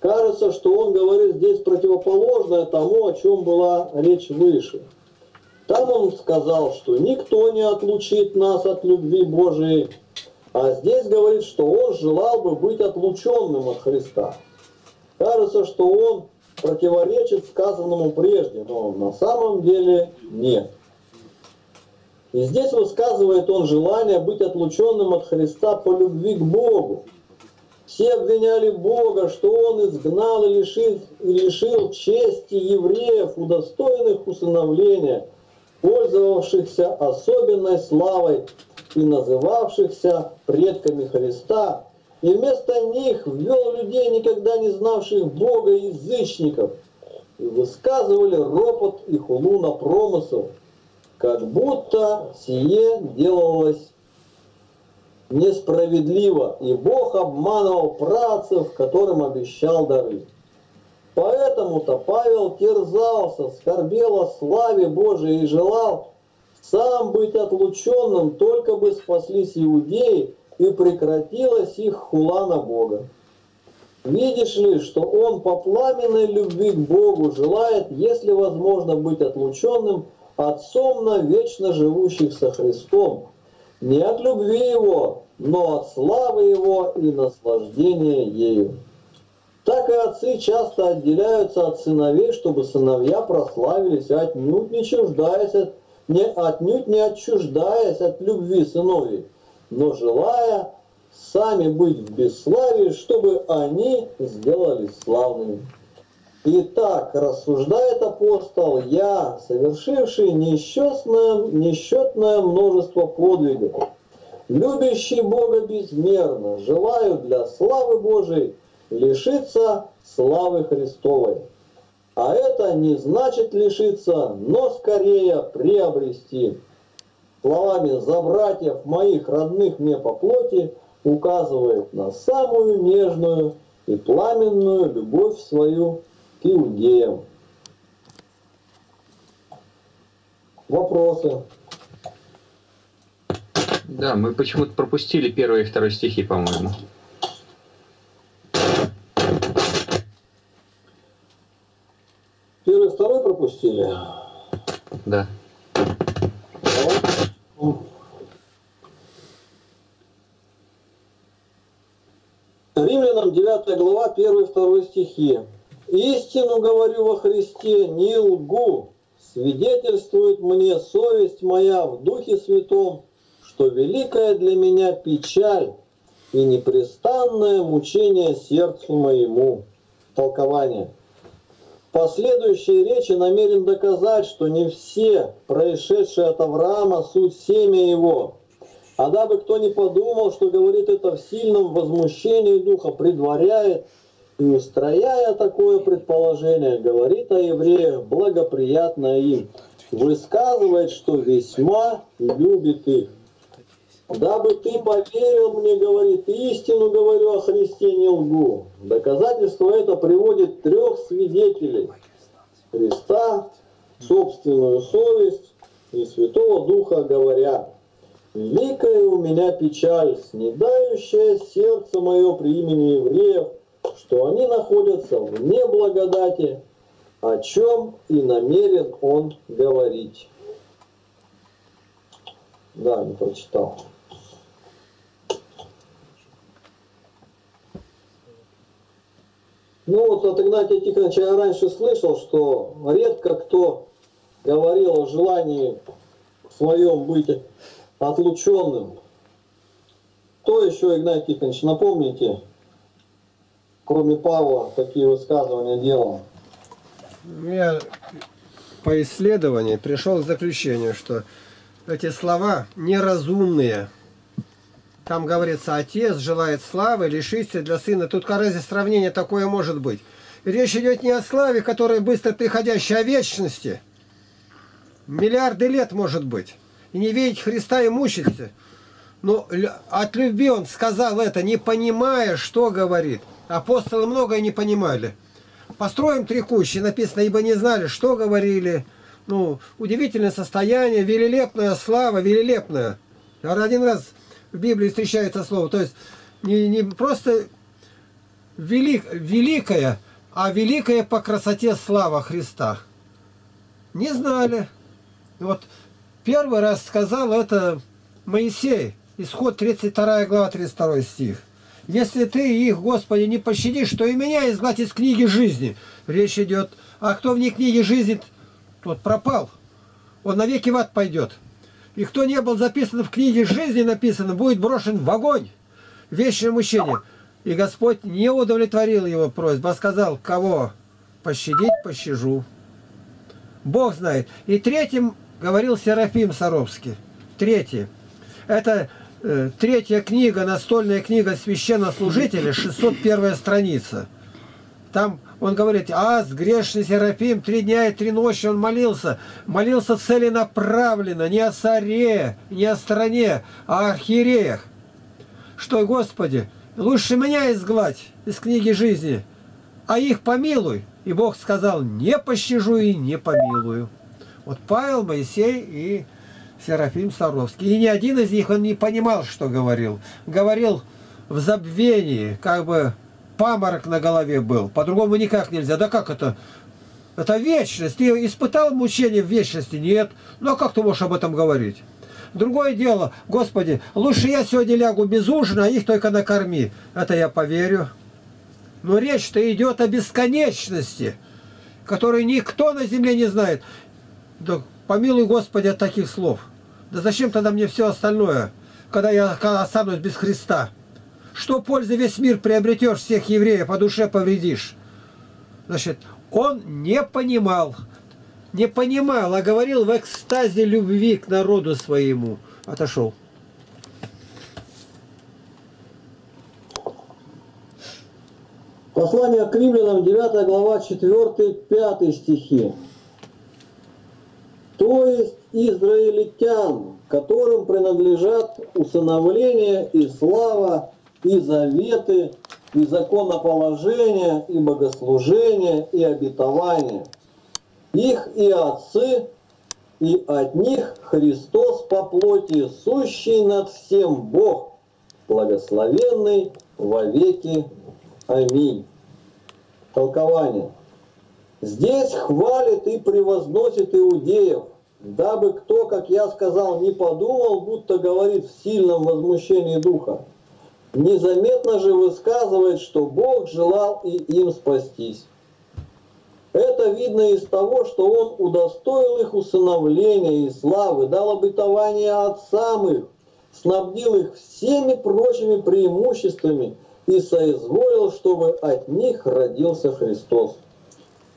Кажется, что он говорит здесь противоположное тому, о чем была речь выше. Там он сказал, что никто не отлучит нас от любви Божией, а здесь говорит, что он желал бы быть отлученным от Христа. Кажется, что он противоречит сказанному прежде, но на самом деле нет. И здесь высказывает он желание быть отлученным от Христа по любви к Богу. Все обвиняли Бога, что Он изгнал и лишил, и лишил чести евреев, удостоенных усыновления, пользовавшихся особенной славой и называвшихся предками Христа, и вместо них ввел людей, никогда не знавших Бога, язычников, и высказывали ропот и хулу на промысл, как будто сие делалось несправедливо, и Бог обманывал працев, которым обещал дары. Поэтому-то Павел терзался, скорбел о славе Божией и желал сам быть отлученным, только бы спаслись иудеи и прекратилась их хула на Бога. Видишь ли, что он по пламенной любви к Богу желает, если возможно, быть отлученным отцом на вечно живущих со Христом, не от любви его, но от славы его и наслаждения ею. Так и отцы часто отделяются от сыновей, чтобы сыновья прославились, отнюдь не чуждаясь от, не, отнюдь не отчуждаясь от любви сыновей, но желая сами быть в бесславии, чтобы они сделались славными. Итак, рассуждает апостол, я, совершивший несчетное, несчетное множество подвигов, любящий Бога безмерно, желаю для славы Божией лишиться славы Христовой. А это не значит лишиться, но скорее приобрести. Словами «за братьев моих родных мне по плоти» указывает на самую нежную и пламенную любовь свою иудеям. Вопросы? Да, мы почему-то пропустили первый и второй стихи, по-моему. Первый и второй пропустили? Да. Римлянам 9 глава, 1 и 2 стихи. «Истину говорю во Христе, не лгу, свидетельствует мне совесть моя в Духе Святом, что великая для меня печаль и непрестанное мучение сердцу моему». Толкование. В последующей речи намерен доказать, что не все происшедшие от Авраама суть семя его, а дабы кто не подумал, что говорит это в сильном возмущении духа, предваряет и устрояя такое предположение, говорит о евреях благоприятно им, высказывает, что весьма любит их. Дабы ты поверил мне, говорит, истину говорю о Христе, не лгу. Доказательство это приводит трех свидетелей. Христа, собственную совесть и Святого Духа говоря, Великая у меня печаль, снедающая сердце мое при имени евреев, что они находятся вне благодати, о чем и намерен он говорить. Да, не прочитал. Ну вот от Игнатия Тихоновича я раньше слышал, что редко кто говорил о желании своем быть отлученным. Кто еще, Игнатий Тихонович, напомните, кроме Павла, такие высказывания делал? Я по исследованию пришел к заключению, что эти слова неразумные. Там говорится, отец желает славы, лишиться для сына. Тут разве сравнение такое может быть? Речь идет не о славе, которая быстро приходящая, а о вечности. Миллиарды лет может быть. И не видеть Христа и мучиться. Но от любви он сказал это, не понимая, что говорит. Апостолы многое не понимали. Построим три кущи, написано, ибо не знали, что говорили. Ну, удивительное состояние, великолепная слава, великолепная. Один раз в Библии встречается слово. То есть не, не просто велик, великая, а великая по красоте слава Христа. Не знали. Вот первый раз сказал это Моисей. Исход 32 глава, 32 стих. Если ты их, Господи, не пощадишь, то и меня изгнать из книги жизни. Речь идет, а кто вне книги жизни, тот пропал. Он навеки в ад пойдет. И кто не был записан в книге жизни, написано, будет брошен в огонь. Вечное мучение. И Господь не удовлетворил его просьбу, а сказал, кого пощадить, пощажу. Бог знает. И третьим говорил Серафим Саровский. Третий. Это третья книга, настольная книга священнослужителя, 601 страница. Там он говорит, аз, грешный Серафим, три дня и три ночи он молился. Молился целенаправленно, не о царе, не о стране, а о архиереях. Что, Господи, лучше меня изгладь из книги жизни, а их помилуй. И Бог сказал, не пощажу и не помилую. Вот Павел, Моисей и Серафим Саровский. И ни один из них он не понимал, что говорил. Говорил в забвении, как бы паморок на голове был. По-другому никак нельзя. Да как это? Это вечность. Ты испытал мучение в вечности? Нет. Ну а как ты можешь об этом говорить? Другое дело, Господи, лучше я сегодня лягу без ужина, а их только накорми. Это я поверю. Но речь-то идет о бесконечности, которой никто на земле не знает. Да Помилуй, Господи, от таких слов. Да зачем тогда мне все остальное, когда я останусь без Христа? Что пользы весь мир приобретешь, всех евреев по душе повредишь? Значит, он не понимал, не понимал, а говорил в экстазе любви к народу своему. Отошел. Послание к римлянам, 9 глава, 4-5 стихи то есть израильтян, которым принадлежат усыновление и слава, и заветы, и законоположение, и богослужение, и обетование. Их и отцы, и от них Христос по плоти, сущий над всем Бог, благословенный во веки. Аминь. Толкование. Здесь хвалит и превозносит иудеев, дабы кто, как я сказал, не подумал, будто говорит в сильном возмущении духа. Незаметно же высказывает, что Бог желал и им спастись. Это видно из того, что Он удостоил их усыновления и славы, дал обетование отцам их, снабдил их всеми прочими преимуществами и соизволил, чтобы от них родился Христос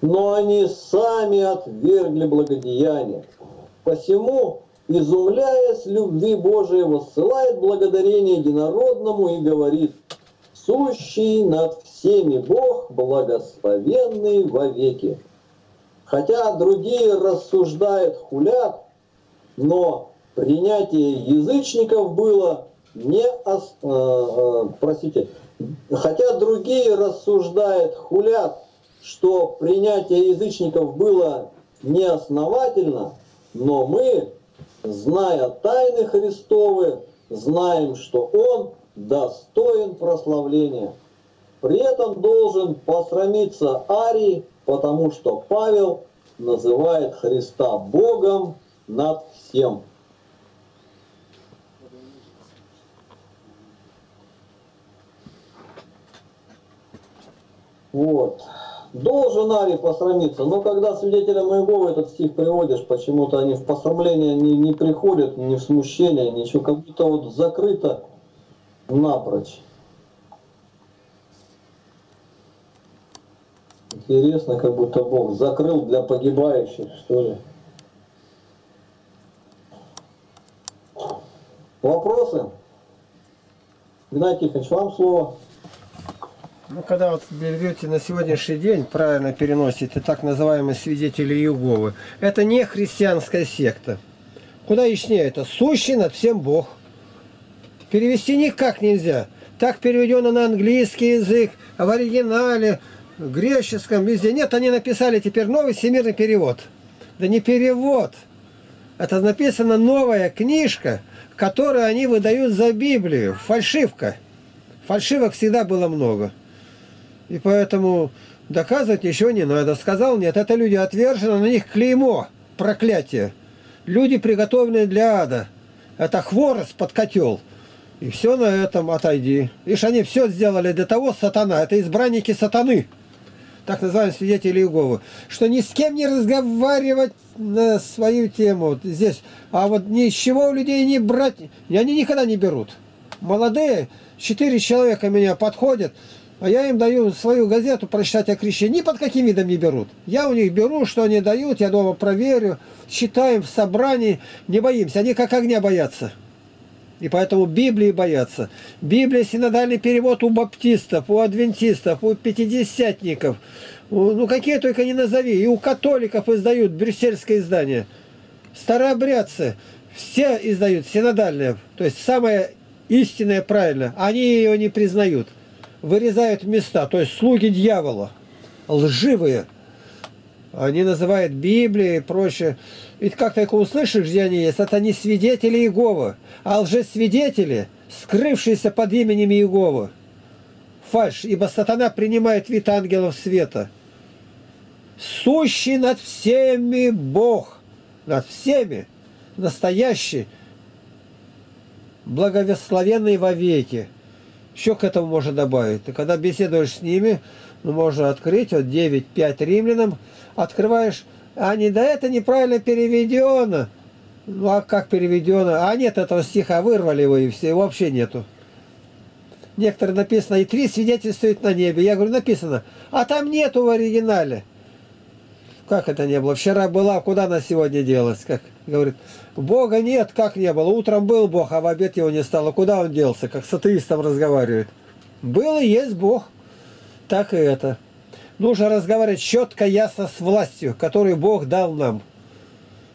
но они сами отвергли благодеяние. Посему, изумляясь любви Божией, воссылает благодарение единородному и говорит, «Сущий над всеми Бог, благословенный вовеки». Хотя другие рассуждают, хулят, но принятие язычников было не... Ос... Э, э, простите. Хотя другие рассуждают, хулят, что принятие язычников было неосновательно, но мы, зная тайны Христовы, знаем, что Он достоин прославления. При этом должен посрамиться Арий, потому что Павел называет Христа Богом над всем. Вот. Должен Арий посрамиться, но когда свидетелям Иеговы этот стих приводишь, почему-то они в посрамление не, не приходят, не в смущение, ничего, как будто вот закрыто напрочь. Интересно, как будто Бог закрыл для погибающих, что ли. Вопросы? Геннадий Тихонович, вам слово. Ну, когда вот берете на сегодняшний день, правильно переносите так называемые свидетели Иеговы, это не христианская секта. Куда яснее это? Сущий над всем Бог. Перевести никак нельзя. Так переведено на английский язык, а в оригинале, в греческом, везде. Нет, они написали теперь новый всемирный перевод. Да не перевод. Это написана новая книжка, которую они выдают за Библию. Фальшивка. Фальшивок всегда было много. И поэтому доказывать ничего не надо. Сказал, нет, это люди отвержены, на них клеймо, проклятие. Люди, приготовленные для ада. Это хворост под котел. И все на этом отойди. Видишь, они все сделали для того, сатана. Это избранники сатаны. Так называемые свидетели Иеговы. Что ни с кем не разговаривать на свою тему вот здесь. А вот ни с чего у людей не брать. И они никогда не берут. Молодые, четыре человека меня подходят. А я им даю свою газету прочитать о крещении. Ни под каким видом не берут. Я у них беру, что они дают, я дома проверю, читаем в собрании, не боимся. Они как огня боятся. И поэтому Библии боятся. Библия синодальный перевод у баптистов, у адвентистов, у пятидесятников. Ну, какие только не назови. И у католиков издают брюссельское издание. Старообрядцы все издают синодальное. То есть самое истинное, правильное. Они ее не признают вырезают места, то есть слуги дьявола, лживые. Они называют Библией и прочее. Ведь как только услышишь, где они есть, это не свидетели Иеговы, а лжесвидетели, скрывшиеся под именем Иеговы. Фальш, ибо сатана принимает вид ангелов света. Сущий над всеми Бог, над всеми, настоящий, благословенный вовеки. Еще к этому можно добавить. Ты когда беседуешь с ними, ну, можно открыть вот 9.5 римлянам, открываешь, а не да это неправильно переведено. Ну а как переведено? А нет этого стиха, вырвали его и все, его вообще нету. Некоторые написано, и три свидетельствуют на небе. Я говорю, написано, а там нету в оригинале. Как это не было? Вчера была, куда она сегодня делась? Как говорит, Бога нет, как не было. Утром был Бог, а в обед его не стало. Куда он делся? Как с атеистом разговаривает. Был и есть Бог. Так и это. Нужно разговаривать четко, ясно с властью, которую Бог дал нам.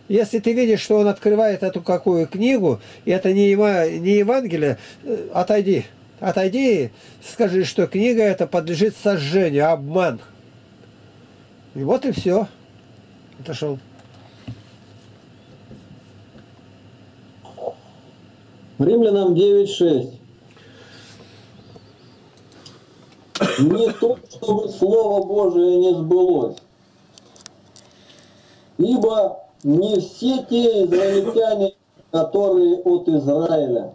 Если ты видишь, что он открывает эту какую книгу, и это не, не Евангелие, э, отойди. Отойди, скажи, что книга эта подлежит сожжению, обман. И вот и все. Отошел. Римлянам 9.6. Не то, чтобы Слово Божие не сбылось. Ибо не все те израильтяне, которые от Израиля.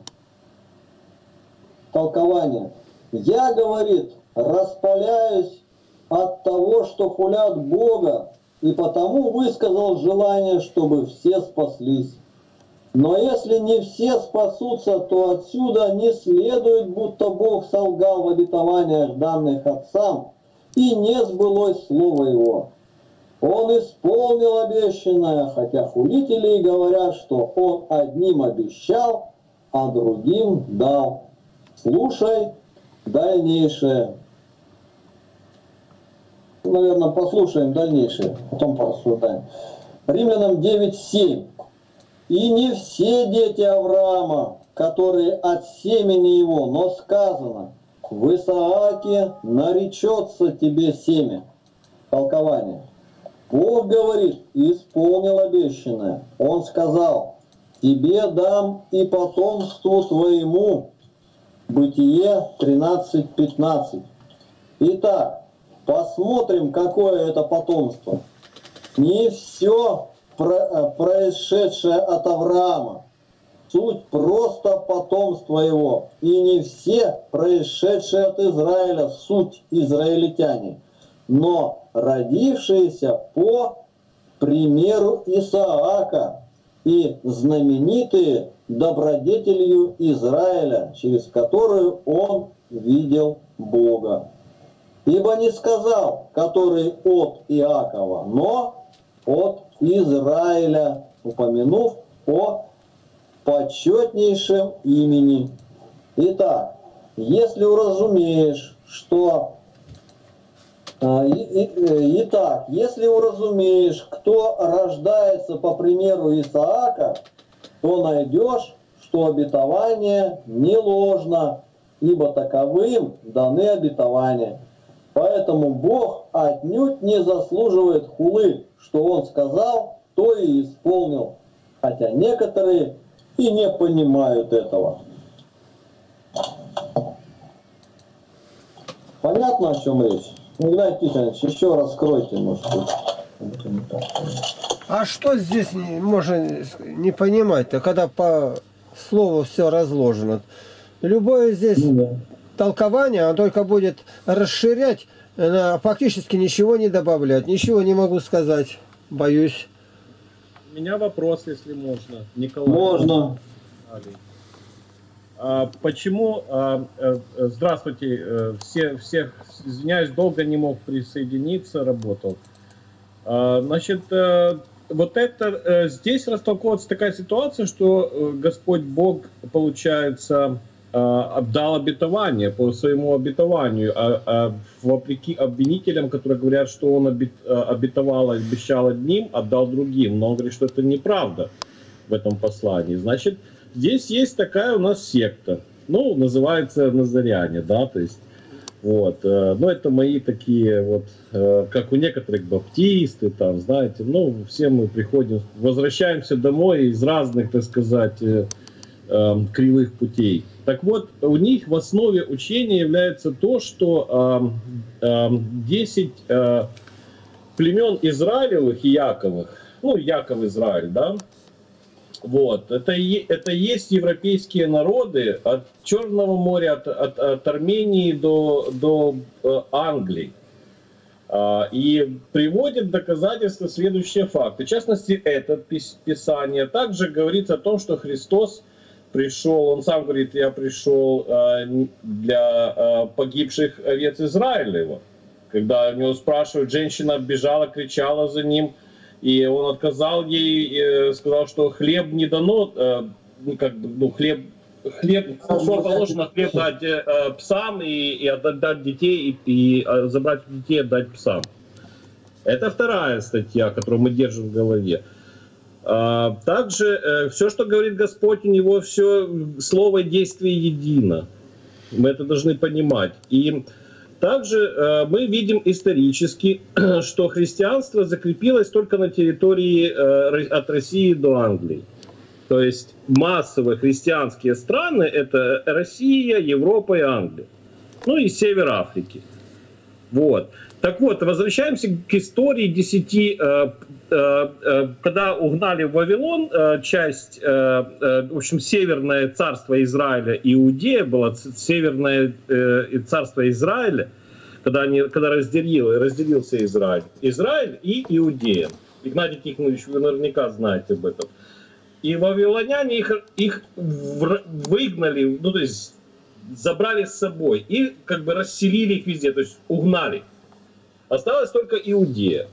Толкование. Я, говорит, распаляюсь от того, что хулят Бога, и потому высказал желание, чтобы все спаслись. Но если не все спасутся, то отсюда не следует, будто Бог солгал в обетованиях данных отцам, и не сбылось слово его. Он исполнил обещанное, хотя хулители говорят, что он одним обещал, а другим дал. Слушай дальнейшее. Наверное, послушаем дальнейшее, потом порассуждаем. Римлянам 9.7. И не все дети Авраама, которые от семени его, но сказано, в Исааке наречется тебе семя. Толкование. Бог говорит, исполнил обещанное. Он сказал, тебе дам и потомству твоему. Бытие 13.15. Итак, посмотрим, какое это потомство. Не все происшедшее от Авраама. Суть просто потомство его. И не все происшедшие от Израиля суть израильтяне. но родившиеся по примеру Исаака и знаменитые добродетелью Израиля, через которую он видел Бога. Ибо не сказал, который от Иакова, но от Израиля, упомянув о почетнейшем имени. Итак, если уразумеешь, что а, и- Итак, если уразумеешь, кто рождается по примеру Исаака, то найдешь, что обетование не ложно, ибо таковым даны обетования. Поэтому Бог отнюдь не заслуживает хулы, что Он сказал, то и исполнил, хотя некоторые и не понимают этого. Понятно, о чем речь? Ну, Игнатий Тихонович, еще раскройте, может быть. А что здесь можно не понимать-то, когда по слову все разложено? Любое здесь Ну да. толкование, оно только будет расширять, фактически ничего не добавлять. Ничего не могу сказать, боюсь. У меня вопрос, если можно, Николай. Можно. А, почему, а, э, э, здравствуйте, э, все, всех, извиняюсь, долго не мог присоединиться, работал. А, Значит, вот это, здесь растолковывается такая ситуация, что Господь Бог, получается, а, дал обетование по своему обетованию, а, а вопреки обвинителям, которые говорят, что он обет- а, обетовал, обещал одним, отдал другим. Но он говорит, что это неправда в этом послании. Значит, здесь есть такая у нас секта, ну, называется Назаряне, да, то есть, вот, э, ну, это мои такие вот, э, как у некоторых баптисты, там, знаете, ну, все мы приходим, возвращаемся домой из разных, так сказать, э, э, кривых путей. Так вот, у них в основе учения является то, что э, э, 10 э, племен Израилевых и Яковых, ну, Яков Израиль, да, вот, это, это есть европейские народы от Черного моря, от, от- от Армении до, до э, Англии. А, И приводит доказательства следующие факты. В частности, это пис- писание также говорит о том, что Христос пришел, он сам говорит, я пришел э, для э, погибших овец Израилева. Когда у него спрашивают, женщина бежала, кричала за ним, и он отказал ей, э, сказал, что хлеб не дано, ну, как бы, ну, хлеб, хлеб, что положено хлеб дать э, э, псам и, и отдать детей, и, и, э, забрать детей и отдать псам. Это вторая статья, которую мы держим в голове. А, Также все, что говорит Господь, у него все слово и действие едино. Мы это должны понимать. И также э, мы видим исторически, [clears throat] что христианство закрепилось только на территории э, от России до Англии. То есть массовые христианские страны это Россия, Европа и Англия. Ну и север Африки. Вот. Так вот, возвращаемся к истории десяти, э, э, э, когда угнали в Вавилон э, часть, э, э, в общем, северное царство Израиля, Иудея было северное э, царство Израиля, когда, они, когда разделил, разделился Израиль. Израиль и Иудея. Игнатий Тихонович, вы наверняка знаете об этом. И вавилоняне их, их выгнали, ну то есть забрали с собой и как бы расселили их везде, то есть угнали. Осталась только Иудея.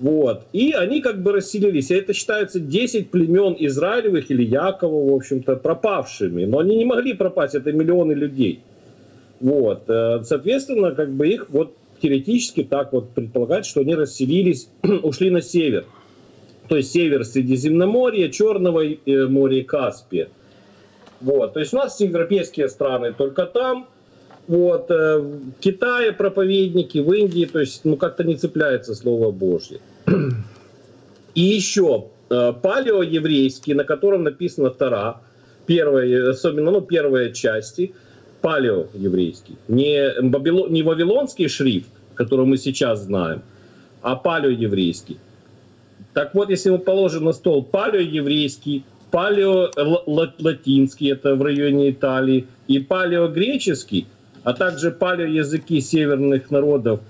Вот. И они как бы расселились. И это считается 10 племен Израилевых или Якова, в общем-то, пропавшими. Но они не могли пропасть, это миллионы людей. Вот. Э, Соответственно, как бы их вот теоретически так вот предполагать, что они расселились, [clears throat] ушли на север. То есть север Средиземноморья, Черного э, моря и Каспия. Вот. То есть у нас европейские страны только там. Вот. э, В Китае проповедники, в Индии, то есть ну как-то не цепляется Слово Божье. И еще э, палеоеврейский, на котором написано Тара, первые, особенно ну, первые части, палеоеврейский, не, бабило, не вавилонский шрифт, который мы сейчас знаем, а палеоеврейский. Так вот, если мы положим на стол палеоеврейский, палеолатинский, это в районе Италии, и палеогреческий, а также палеоязыки северных народов,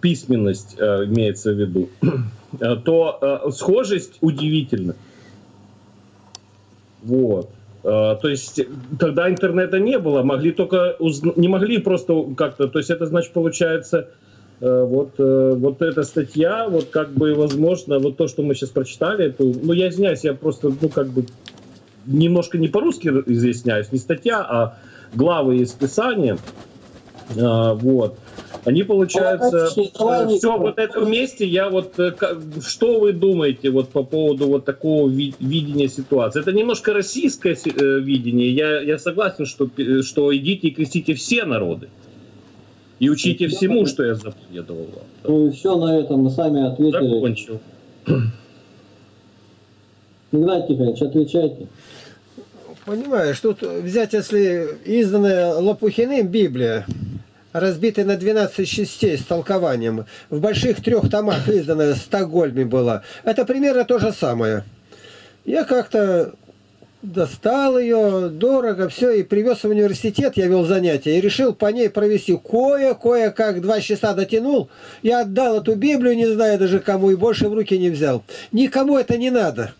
письменность э, имеется в виду, [clears throat] э, то э, схожесть удивительна. Вот. Э, То есть тогда интернета не было, могли только узн- не могли просто как-то, то есть это значит получается э, вот э, вот эта статья, вот как бы возможно вот то, что мы сейчас прочитали, эту, ну я извиняюсь, я просто ну как бы немножко не по-русски изъясняюсь, не статья, а главы из Писания, вот. Они получаются Существование- все вот это вместе. Я вот э, что вы думаете вот по поводу вот такого ви- видения ситуации? Это немножко российское си- э, видение. Я я согласен, что что идите и крестите все народы и учите всему, что я заповедовал вам. Ну и все на этом мы сами ответили. Закончил. Игнатий Тихонович, отвечайте. Понимаешь, тут взять, если изданная Лопухиным Библия, разбитая на 12 частей с толкованием, в больших трех томах изданная в Стокгольме была, это примерно то же самое. Я как-то достал ее, дорого, все, и привез в университет, я вел занятия, и решил по ней провести кое-кое, как два часа дотянул, я отдал эту Библию, не знаю даже кому, и больше в руки не взял. Никому это не надо.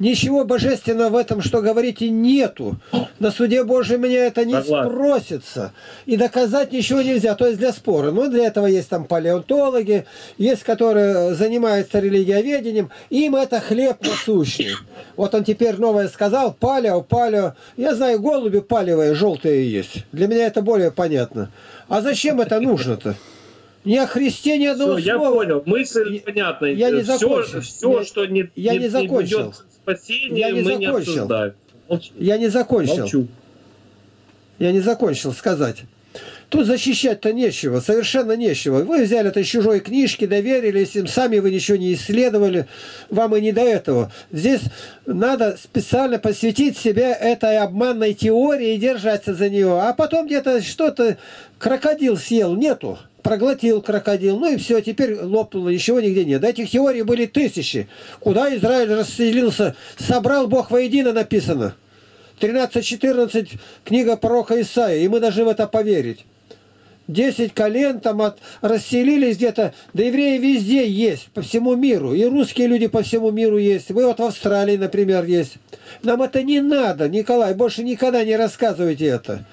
Ничего божественного в этом, что говорите, нету. На суде Божьем меня это не Согласен. спросится. И доказать ничего нельзя, то есть для спора. Но для этого есть там палеонтологи, есть, которые занимаются религиоведением, им это хлеб насущный. Вот он теперь новое сказал, палео, палео. Я знаю, голуби палевые, желтые есть. Для меня это более понятно. А зачем это нужно-то? Ни о Христе ни одного Всё, я слова. понял, мысль Я- понятна. я не все, закончил. все, Я- что не, я не закончил. ведет к спасению, Я не мы не закончил. обсуждаем. Молчу. Я не закончил. Молчу. Я не закончил сказать. Тут защищать-то нечего, совершенно нечего. Вы взяли это из чужой книжки, доверились им, сами вы ничего не исследовали, вам и не до этого. Здесь надо специально посвятить себя этой обманной теории и держаться за нее. А потом где-то что-то крокодил съел, нету. Проглотил крокодил, ну и все, теперь лопнуло, ничего нигде нет. Этих теорий были тысячи. Куда Израиль расселился, собрал Бог воедино написано. 13-14 книга пророка Исаия, и мы должны в это поверить. 10 колен там от, расселились где-то, да евреи везде есть, по всему миру, и русские люди по всему миру есть, вы вот в Австралии, например, есть. Нам это не надо, Николай, больше никогда не рассказывайте это.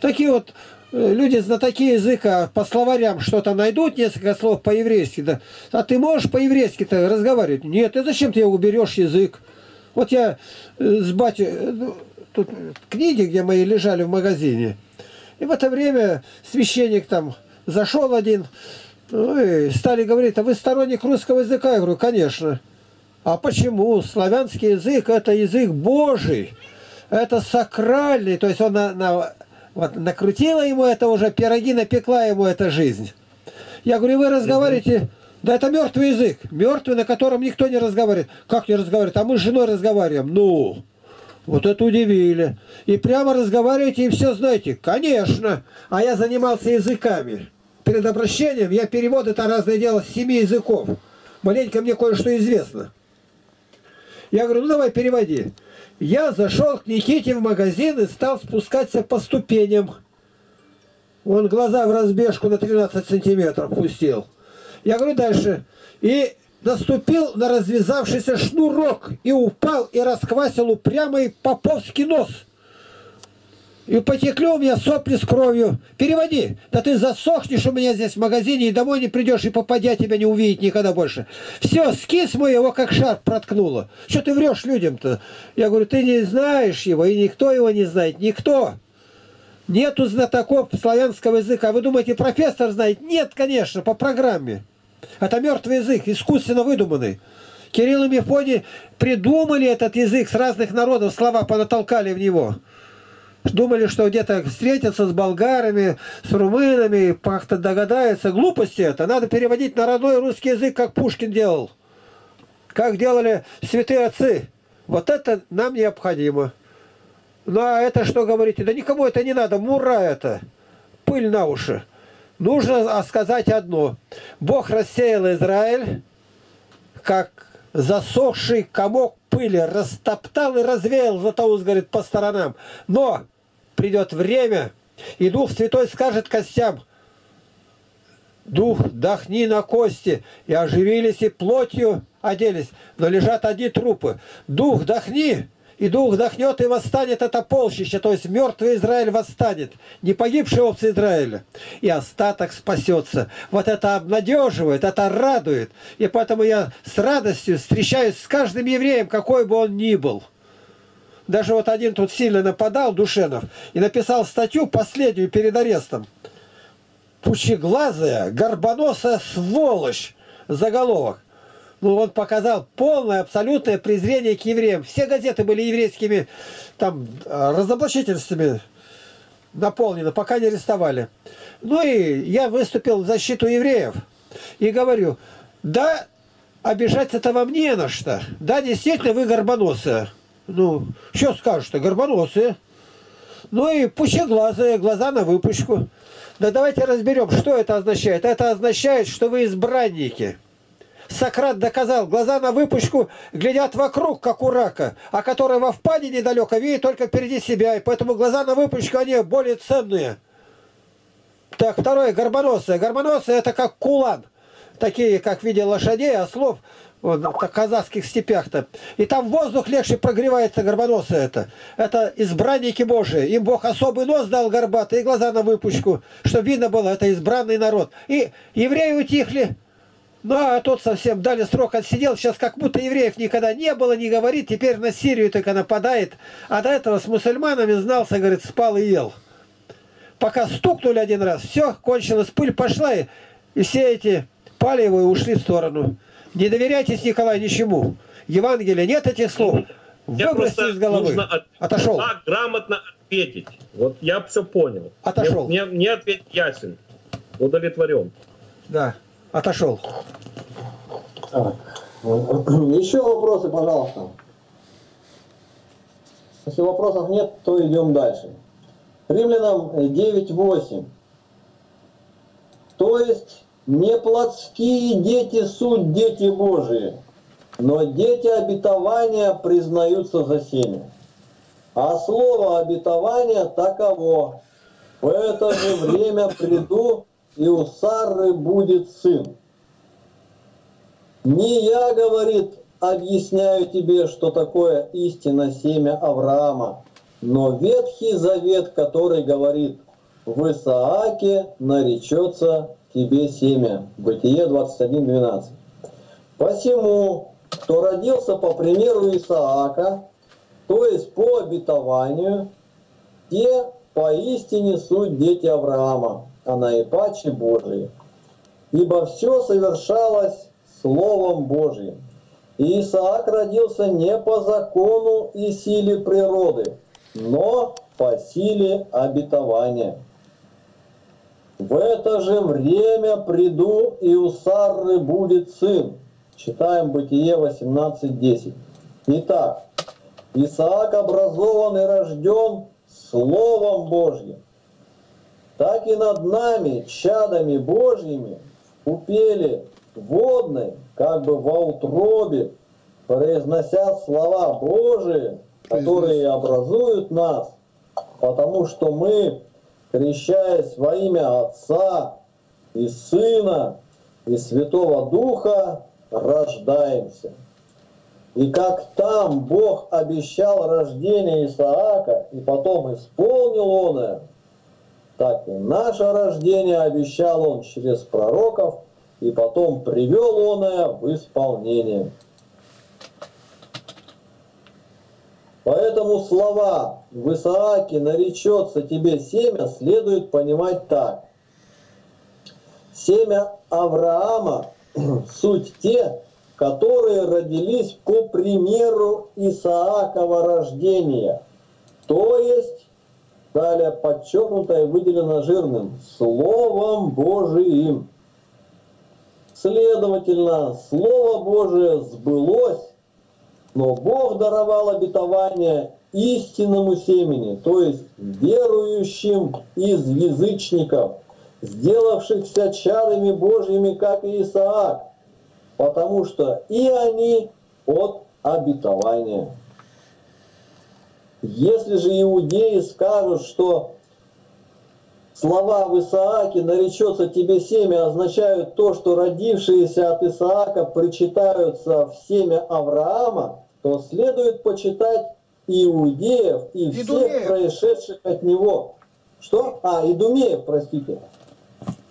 Такие вот люди знатоки языка по словарям что-то найдут, несколько слов по-еврейски, да. А ты можешь по-еврейски-то разговаривать? Нет, и зачем ты уберешь язык? Вот я э, с батей, э, ну, тут книги, где мои лежали в магазине, и в это время священник там зашел один, ну и стали говорить, а вы сторонник русского языка? Я говорю, конечно. А почему? Славянский язык – это язык Божий, это сакральный, то есть он на, на- вот, накрутила ему это уже, пироги напекла ему эта жизнь. Я говорю, вы разговариваете, да это мертвый язык, мертвый, на котором никто не разговаривает. Как не разговаривает? А мы с женой разговариваем. Ну, вот это удивили. И прямо разговариваете и все знаете. Конечно. А я занимался языками. Перед обращением я перевод это разное дело с семи языков. Маленько мне кое-что известно. Я говорю, ну давай переводи. Я зашел к Никите в магазин и стал спускаться по ступеням. Он глаза в разбежку на 13 сантиметров пустил. Я говорю дальше. И наступил на развязавшийся шнурок и упал и расквасил упрямый поповский нос. И потекли у меня сопли с кровью. Переводи. Да ты засохнешь у меня здесь в магазине и домой не придешь, и попадя тебя не увидеть никогда больше. Все, скис мой его как шар проткнуло. Что ты врешь людям-то? Я говорю, ты не знаешь его, и никто его не знает. Никто. Нету знатоков славянского языка. Вы думаете, профессор знает? Нет, конечно, по программе. Это мертвый язык, искусственно выдуманный. Кирилл и Мефодий придумали этот язык с разных народов, слова понатолкали в него. Думали, что где-то встретятся с болгарами, с румынами, как-то догадаются. Глупости это. Надо переводить на родной русский язык, как Пушкин делал. Как делали святые отцы. Вот это нам необходимо. Ну а это что говорите? Да никому это не надо, мура это. Пыль на уши. Нужно а, сказать одно. Бог рассеял Израиль, как засохший комок пыли, растоптал и развеял, Златоуст говорит, по сторонам. Но придет время, и Дух Святой скажет костям, Дух, дохни на кости, и оживились, и плотью оделись, но лежат одни трупы. Дух, дохни, и дух дохнет и восстанет это полчище, то есть мертвый Израиль восстанет, не погибшие овцы Израиля. И остаток спасется. Вот это обнадеживает, это радует. И поэтому я с радостью встречаюсь с каждым евреем, какой бы он ни был. Даже вот один тут сильно нападал, Душенов, и написал статью последнюю перед арестом. Пучеглазая, горбоносая сволочь, заголовок. Ну, он показал полное, абсолютное презрение к евреям. Все газеты были еврейскими там разоблачительствами наполнены, пока не арестовали. Ну и я выступил в защиту евреев и говорю, да, обижать это вам не на что. Да, действительно, вы горбоносые. Ну, что скажешь-то, горбоносые. Ну и пучеглазые, глаза на выпучку. Да давайте разберем, что это означает. Это означает, что вы избранники. Сократ доказал, глаза на выпучку глядят вокруг, как у рака, а который во впаде недалеко видит только впереди себя, и поэтому глаза на выпучку, они более ценные. Так, второе, горбоносые. Горбоносые это как кулан. Такие, как в виде лошадей, ослов, вот, в казахских степях-то. И там воздух легче прогревается, горбоносые это. Это избранники Божии. Им Бог особый нос дал горбатый и глаза на выпучку, чтобы видно было, это избранный народ. И евреи утихли. Ну, а тот совсем дали срок, отсидел. Сейчас как будто евреев никогда не было, не говорит. Теперь на Сирию только нападает. А до этого с мусульманами знался, говорит, спал и ел. Пока стукнули один раз, все, кончилось, пыль пошла, и, и все эти пали его и ушли в сторону. Не доверяйтесь, Николай, ничему. Евангелия нет этих слов. Выбросьте из головы. нужно от- Отошел. как грамотно ответить. Вот я все понял. Отошел. Мне, мне, мне ответ ясен. Удовлетворен. Да, отошел. Так. [clears throat] Еще вопросы, пожалуйста. Если вопросов нет, то идем дальше. Римлянам 9.8. То есть не плотские дети суть дети Божии, но дети обетования признаются за семя. А слово обетования таково. В это же время приду, и у Сары будет сын. Не я, говорит, объясняю тебе, что такое истинно семя Авраама, но Ветхий Завет, который говорит, в Исааке наречется тебе семя. Бытие 21.12. Посему, кто родился по примеру Исаака, то есть по обетованию, те поистине суть дети Авраама, а наипаче Божии. Ибо все совершалось Словом Божьим. И Исаак родился не по закону и силе природы, но по силе обетования. В это же время приду, и у Сарры будет сын. Читаем Бытие 18.10. Итак, Исаак образован и рожден Словом Божьим. Так и над нами, чадами Божьими, в купели водной, как бы во утробе, произнося слова Божии, которые образуют нас, потому что мы, крещаясь во имя Отца и Сына и Святого Духа, рождаемся. И как там Бог обещал рождение Исаака, и потом исполнил он это, так и наше рождение обещал он через пророков, и потом привел он это в исполнение. Поэтому слова «в Исааке наречется тебе семя» следует понимать так. Семя Авраама [clears throat] – суть те, которые родились по примеру Исаакова рождения. То есть, далее подчеркнуто и выделено жирным, Словом Божиим. Следовательно, Слово Божие сбылось, но Бог даровал обетование истинному семени, то есть верующим из язычников, сделавшихся чадами Божьими, как и Исаак, потому что и они от обетования. Если же иудеи скажут, что Слова в Исааке «наречется тебе семя» означают то, что родившиеся от Исаака причитаются в семя Авраама, то следует почитать иудеев, и всех Идумеев. происшедших от него. Что? А, Идумеев, простите.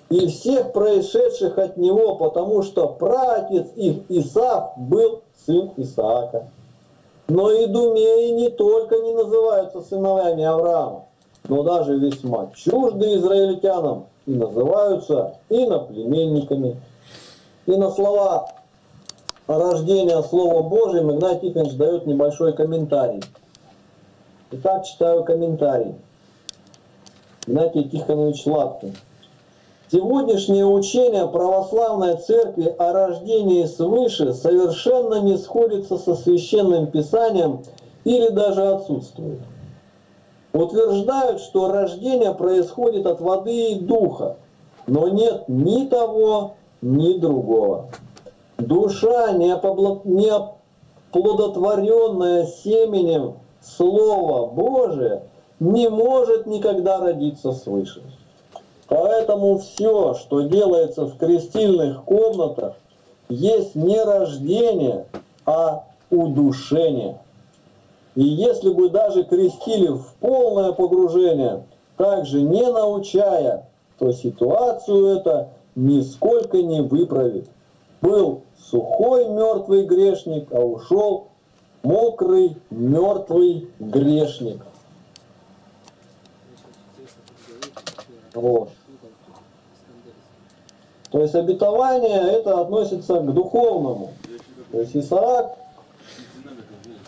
И всех происшедших от него, потому что праотец их Исаак был сын Исаака. Но Идумеи не только не называются сыновьями Авраама, но даже весьма чужды израильтянам и называются иноплеменниками. И на слова рождения Слова Божьим Игнатий Тихонович дает небольшой комментарий. Итак, читаю комментарий. Игнатий Тихонович Лапкин. Сегодняшнее учение православной церкви о рождении свыше совершенно не сходится со священным писанием или даже отсутствует. Утверждают, что рождение происходит от воды и духа, но нет ни того, ни другого. Душа, не оплодотворенная семенем Слова Божия, не может никогда родиться свыше. Поэтому все, что делается в крестильных комнатах, есть не рождение, а удушение. И если бы даже крестили в полное погружение, также не научая, то ситуацию это нисколько не выправит. Был сухой мертвый грешник, а ушел мокрый мертвый грешник. Вот. То есть обетование это относится к духовному. То есть Исаак,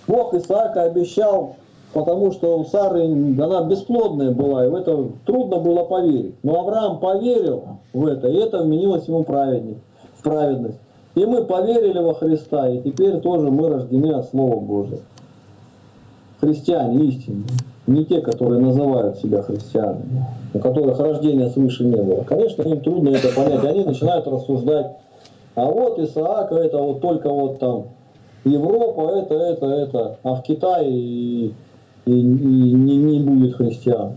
Бог Исаака обещал, потому что у Сары она бесплодная была, и в это трудно было поверить. Но Авраам поверил в это, и это вменилось ему праведник, в праведность. И мы поверили во Христа, и теперь тоже мы рождены от Слова Божия. Христиане истинные, не те, которые называют себя христианами, у которых рождения свыше не было. Конечно, им трудно это понять, они начинают рассуждать, а вот Исаака это вот только вот там Европа, это, это, это, а в Китае и, и- и не, не будет христиан.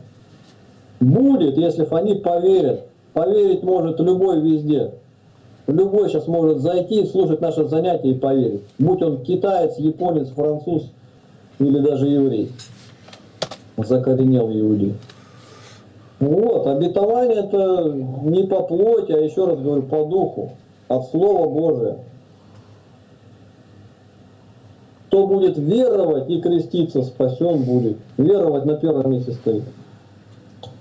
Будет, если они поверят. Поверить может любой везде. Любой сейчас может зайти, слушать наше занятие и поверить. Будь он китаец, японец, француз или даже еврей. Закоренел иудей. Вот, обетование это не по плоти, а еще раз говорю, по духу, от Слова Божия. Кто будет веровать и креститься, спасен будет. Веровать на первом месте стоит.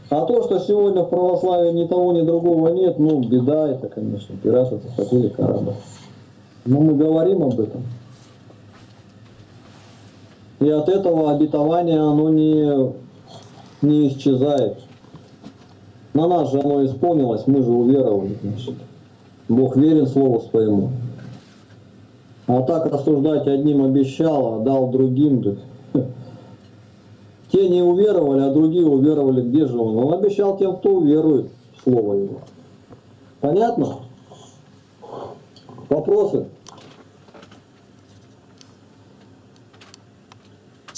А то, что сегодня в православии ни того, ни другого нет, ну, беда это, конечно. Пираты захватили корабль. Но мы говорим об этом. И от этого обетования оно не, не исчезает. На нас же оно исполнилось, мы же уверовали, значит. Бог верен Слову Своему. А так рассуждать одним обещал, а дал другим, так [laughs] те не уверовали, а другие уверовали, где же он? Он обещал тем, кто уверует в Слово Его. Понятно? Вопросы?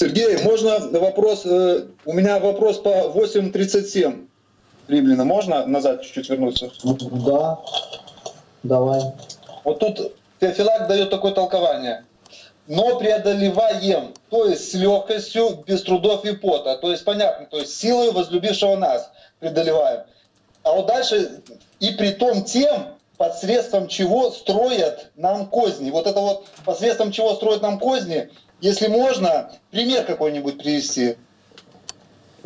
Сергей, можно вопрос? э, У меня вопрос по 8.37 Римляна. Можно назад чуть-чуть вернуться? Да. Давай. Вот тут Феофилак дает такое толкование. Но преодолеваем, то есть с легкостью, без трудов и пота. То есть понятно, то есть силой возлюбившего нас преодолеваем. А вот дальше, и при том тем, посредством чего строят нам козни. Вот это вот посредством чего строят нам козни, если можно, пример какой-нибудь привести.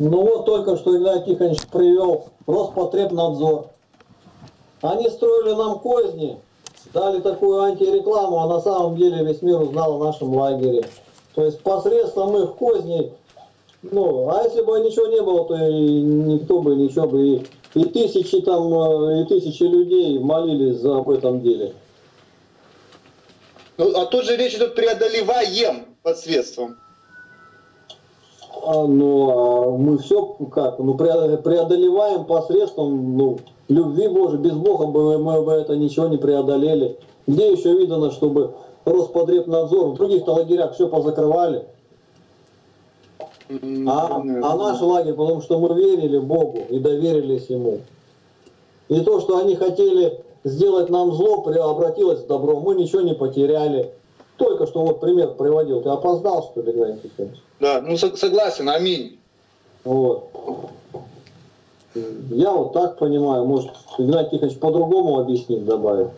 Ну вот только что Илья Тихонович привел Роспотребнадзор. Они строили нам козни, дали такую антирекламу, а на самом деле весь мир узнал о нашем лагере. То есть посредством их козней, ну, а если бы ничего не было, то и никто бы ничего бы и, и тысячи там, э, и тысячи людей молились за об этом деле. Ну, а тут же речь идет преодолеваем посредством. А, ну, а мы все как, ну, пре- преодолеваем посредством, ну, любви Божией. Без Бога бы мы бы это ничего не преодолели. Где еще видано, чтобы Роспотребнадзор в других-то лагерях все позакрывали? А, а наш лагерь, потому что мы верили Богу и доверились Ему. И то, что они хотели сделать нам зло, обратилось в добро. Мы ничего не потеряли. Только что вот пример приводил. Ты опоздал, что ли, Игнатий Тихонович? Да, ну со- согласен, аминь. Вот. Я вот так понимаю. Может, Игнатий Тихонович по-другому объяснит, добавит.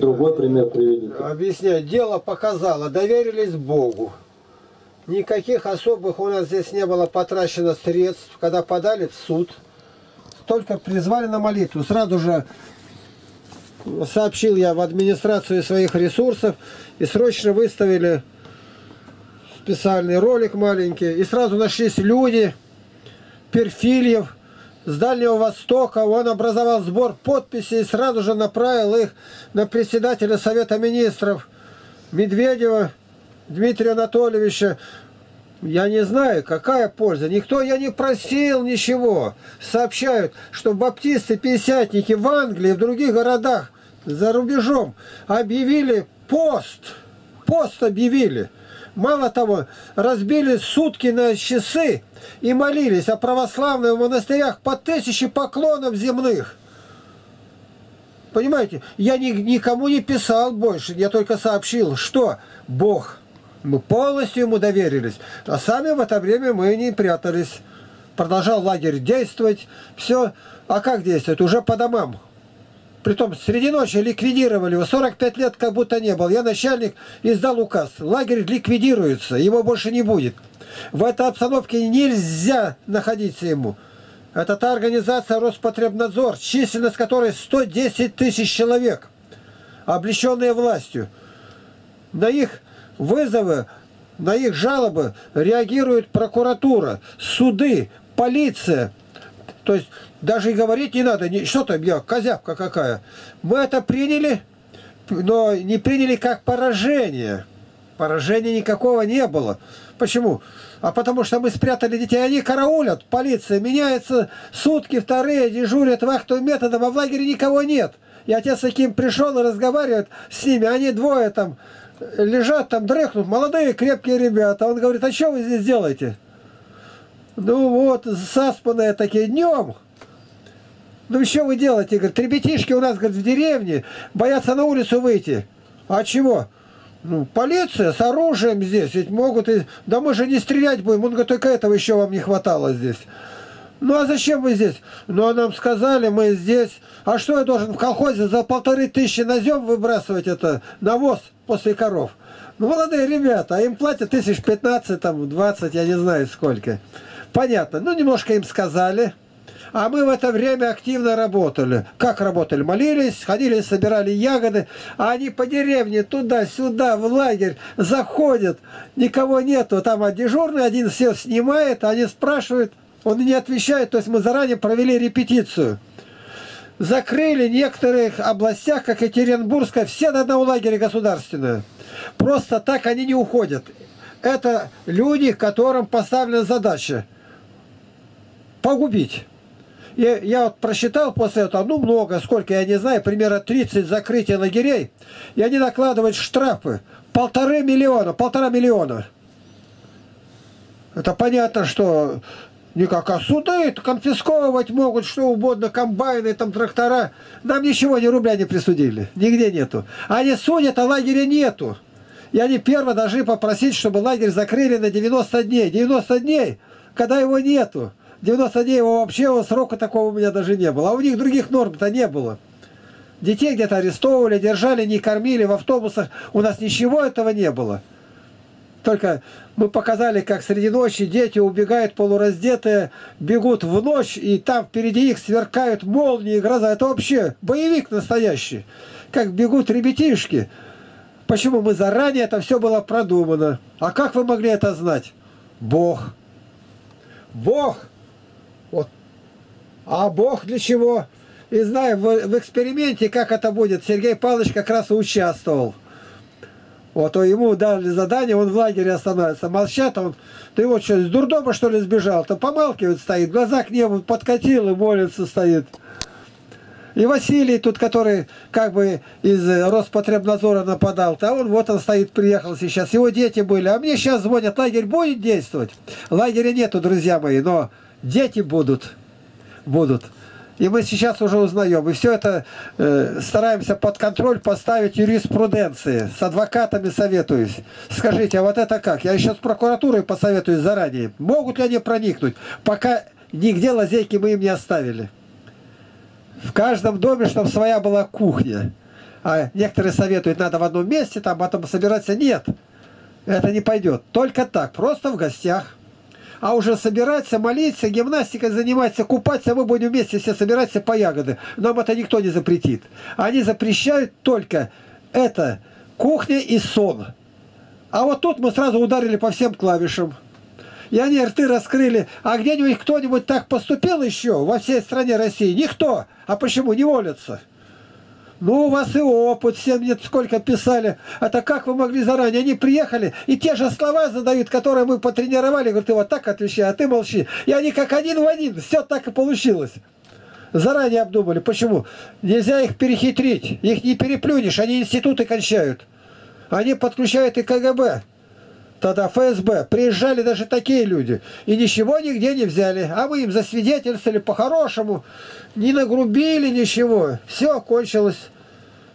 Другой пример приведите. Объясняю. Дело показало, доверились Богу. Никаких особых у нас здесь не было потрачено средств, когда подали в суд. Только призвали на молитву. Сразу же сообщил я в администрацию своих ресурсов и срочно выставили специальный ролик маленький. И сразу нашлись люди, Перфильев, с Дальнего Востока. Он образовал сбор подписей и сразу же направил их на председателя Совета Министров Медведева Дмитрия Анатольевича. Я не знаю, какая польза. Никто я не просил ничего. Сообщают, что баптисты-пятидесятники в Англии, в других городах за рубежом объявили пост. Пост объявили. Мало того, разбили сутки на часы и молились о православных монастырях по тысяче поклонов земных. Понимаете, я ни, никому не писал больше, я только сообщил, что Бог, мы полностью ему доверились, а сами в это время мы не прятались. Продолжал лагерь действовать, все. А как действовать? Уже по домам. Притом среди ночи ликвидировали его. 45 лет как будто не был. Я начальник издал указ. Лагерь ликвидируется. Его больше не будет. В этой обстановке нельзя находиться ему. Это та организация Роспотребнадзор, численность которой 110 тысяч человек, облеченные властью. На их вызовы, на их жалобы реагирует прокуратура, суды, полиция. То есть даже и говорить не надо, не- что там я, козявка какая. Мы это приняли, но не приняли как поражение. Поражения никакого не было. Почему? А потому что мы спрятали детей, они караулят, полиция меняется, сутки вторые дежурят вахтовым методом, а в лагере никого нет. И отец Аким пришел и разговаривает с ними, они двое там лежат, там дрыхнут, молодые крепкие ребята. Он говорит, а что вы здесь делаете? Ну вот, заспанные такие днем. Ну что вы делаете? Говорит, ребятишки у нас говорит, в деревне боятся на улицу выйти. А чего? Ну, полиция с оружием здесь, ведь могут и... Да мы же не стрелять будем. Он говорит, только этого еще вам не хватало здесь. Ну а зачем вы здесь? Ну а нам сказали, мы здесь. А что я должен в колхозе за полторы тысячи на зем выбрасывать это навоз после коров? Ну молодые ребята, а им платят тысяч пятнадцать, там, двадцать, я не знаю сколько. Понятно. Ну немножко им сказали. А мы в это время активно работали. Как работали? Молились, ходили, собирали ягоды, а они по деревне туда-сюда, в лагерь заходят, никого нету. Там а дежурный один все снимает, они спрашивают, он не отвечает, то есть мы заранее провели репетицию. Закрыли в некоторых областях, как Екатеринбургская, все до одного лагеря государственное. Просто так они не уходят. Это люди, которым поставлена задача погубить. Я, я вот просчитал после этого, ну много, сколько, я не знаю, примерно 30 закрытий лагерей, и они накладывают штрафы. Полторы миллиона, полтора миллиона. Это понятно, что никак, а суды конфисковывать могут, что угодно, комбайны, там трактора. Нам ничего, ни рубля не присудили, нигде нету. Они судят, а лагеря нету. И они первые должны попросить, чтобы лагерь закрыли на 90 дней. 90 дней, когда его нету. 90 дней его вообще срока такого у меня даже не было. А у них других норм-то не было. Детей где-то арестовывали, держали, не кормили в автобусах. У нас ничего этого не было. Только мы показали, как среди ночи дети убегают полураздетые, бегут в ночь, и там впереди их сверкают молнии гроза. Это вообще боевик настоящий. Как бегут ребятишки. Почему мы заранее это все было продумано? А как вы могли это знать? Бог. Бог. А Бог для чего? И знаю, в, в эксперименте, как это будет, Сергей Павлович как раз участвовал. Вот, а ему дали задание, он в лагере остановится. Молчат, он, ты вот что, с дурдома что ли сбежал? То помалкивает стоит, глаза к небу подкатил и молится стоит. И Василий тут, который как бы из Роспотребнадзора нападал, то он вот он стоит, приехал сейчас. Его дети были. А мне сейчас звонят, лагерь будет действовать? Лагеря нету, друзья мои, но дети будут. Будут. И мы сейчас уже узнаем. И все это э, стараемся под контроль поставить юриспруденции. С адвокатами советуюсь. Скажите, а вот это как? Я еще с прокуратурой посоветуюсь заранее. Могут ли они проникнуть? Пока нигде лазейки мы им не оставили. В каждом доме, чтобы своя была кухня. А некоторые советуют, надо в одном месте, там потом собираться. Нет, это не пойдет. Только так, просто в гостях. А уже собираться, молиться, гимнастикой заниматься, купаться, мы будем вместе все собираться по ягоды. Нам это никто не запретит. Они запрещают только это кухня и сон. А вот тут мы сразу ударили по всем клавишам. И они рты раскрыли. А где-нибудь кто-нибудь так поступил еще во всей стране России? Никто. А почему не волятся? Ну, у вас и опыт, всем нет сколько писали. Это как вы могли заранее? Они приехали, и те же слова задают, которые мы потренировали. Говорят, ты вот так отвечай, а ты молчи. И они как один в один, все так и получилось. Заранее обдумали. Почему? Нельзя их перехитрить. Их не переплюнешь, они институты кончают. Они подключают и КГБ тогда ФСБ, приезжали даже такие люди, и ничего нигде не взяли, а мы им засвидетельствовали по-хорошему, не нагрубили ничего, все кончилось.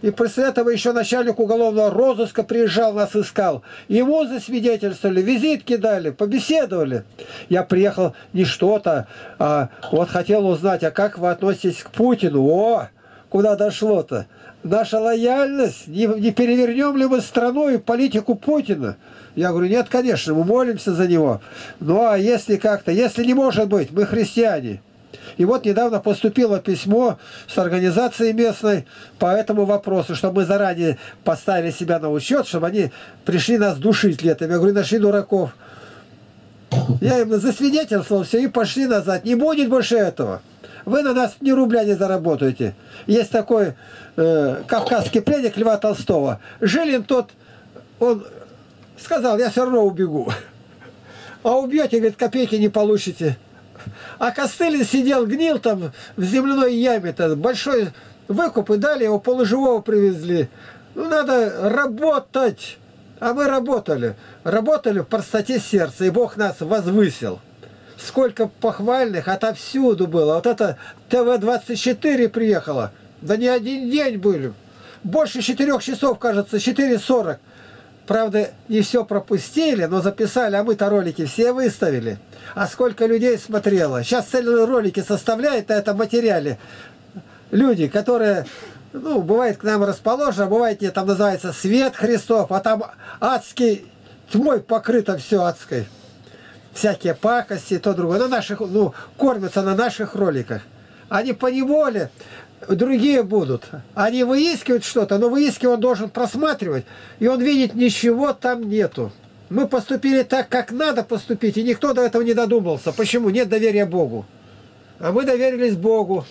И после этого еще начальник уголовного розыска приезжал, нас искал. Ему засвидетельствовали, визитки дали, побеседовали. Я приехал не что-то, а вот хотел узнать, а как вы относитесь к Путину? О, куда дошло-то? Наша лояльность, не, не перевернем ли мы страну и политику Путина? Я говорю, нет, конечно, мы молимся за него. Ну а если как-то, если не может быть, мы христиане. И вот недавно поступило письмо с организацией местной по этому вопросу, чтобы мы заранее поставили себя на учет, чтобы они пришли нас душить летом. Я говорю, нашли дураков. Я им засвидетельствовал все и пошли назад. Не будет больше этого. Вы на нас ни рубля не заработаете. Есть такой э, кавказский пленник Льва Толстого. Жилин тот, он сказал, я все равно убегу. А убьете, говорит, копейки не получите. А Костылин сидел, гнил там в земляной яме-то, большой выкуп, и дали его полуживого привезли. Ну, надо работать. А мы работали. Работали в простоте сердца, и Бог нас возвысил. Сколько похвальных отовсюду было. Вот это ТВ-24 приехало. Да не один день были. Больше четырех часов, кажется, 4.40. Правда, не все пропустили, но записали, а мы-то ролики все выставили. А сколько людей смотрело. Сейчас целые ролики составляют на этом материале. Люди, которые, ну, бывает к нам расположены, бывает, там называется свет Христов, а там адский тьмой покрыто все адской. Всякие пакости, то другое. На наших, ну, кормятся на наших роликах. Они по неволе другие будут. Они выискивают что-то, но выискивать он должен просматривать, и он видит, ничего там нету. Мы поступили так, как надо поступить, и никто до этого не додумался. Почему? Нет доверия Богу. А мы доверились Богу.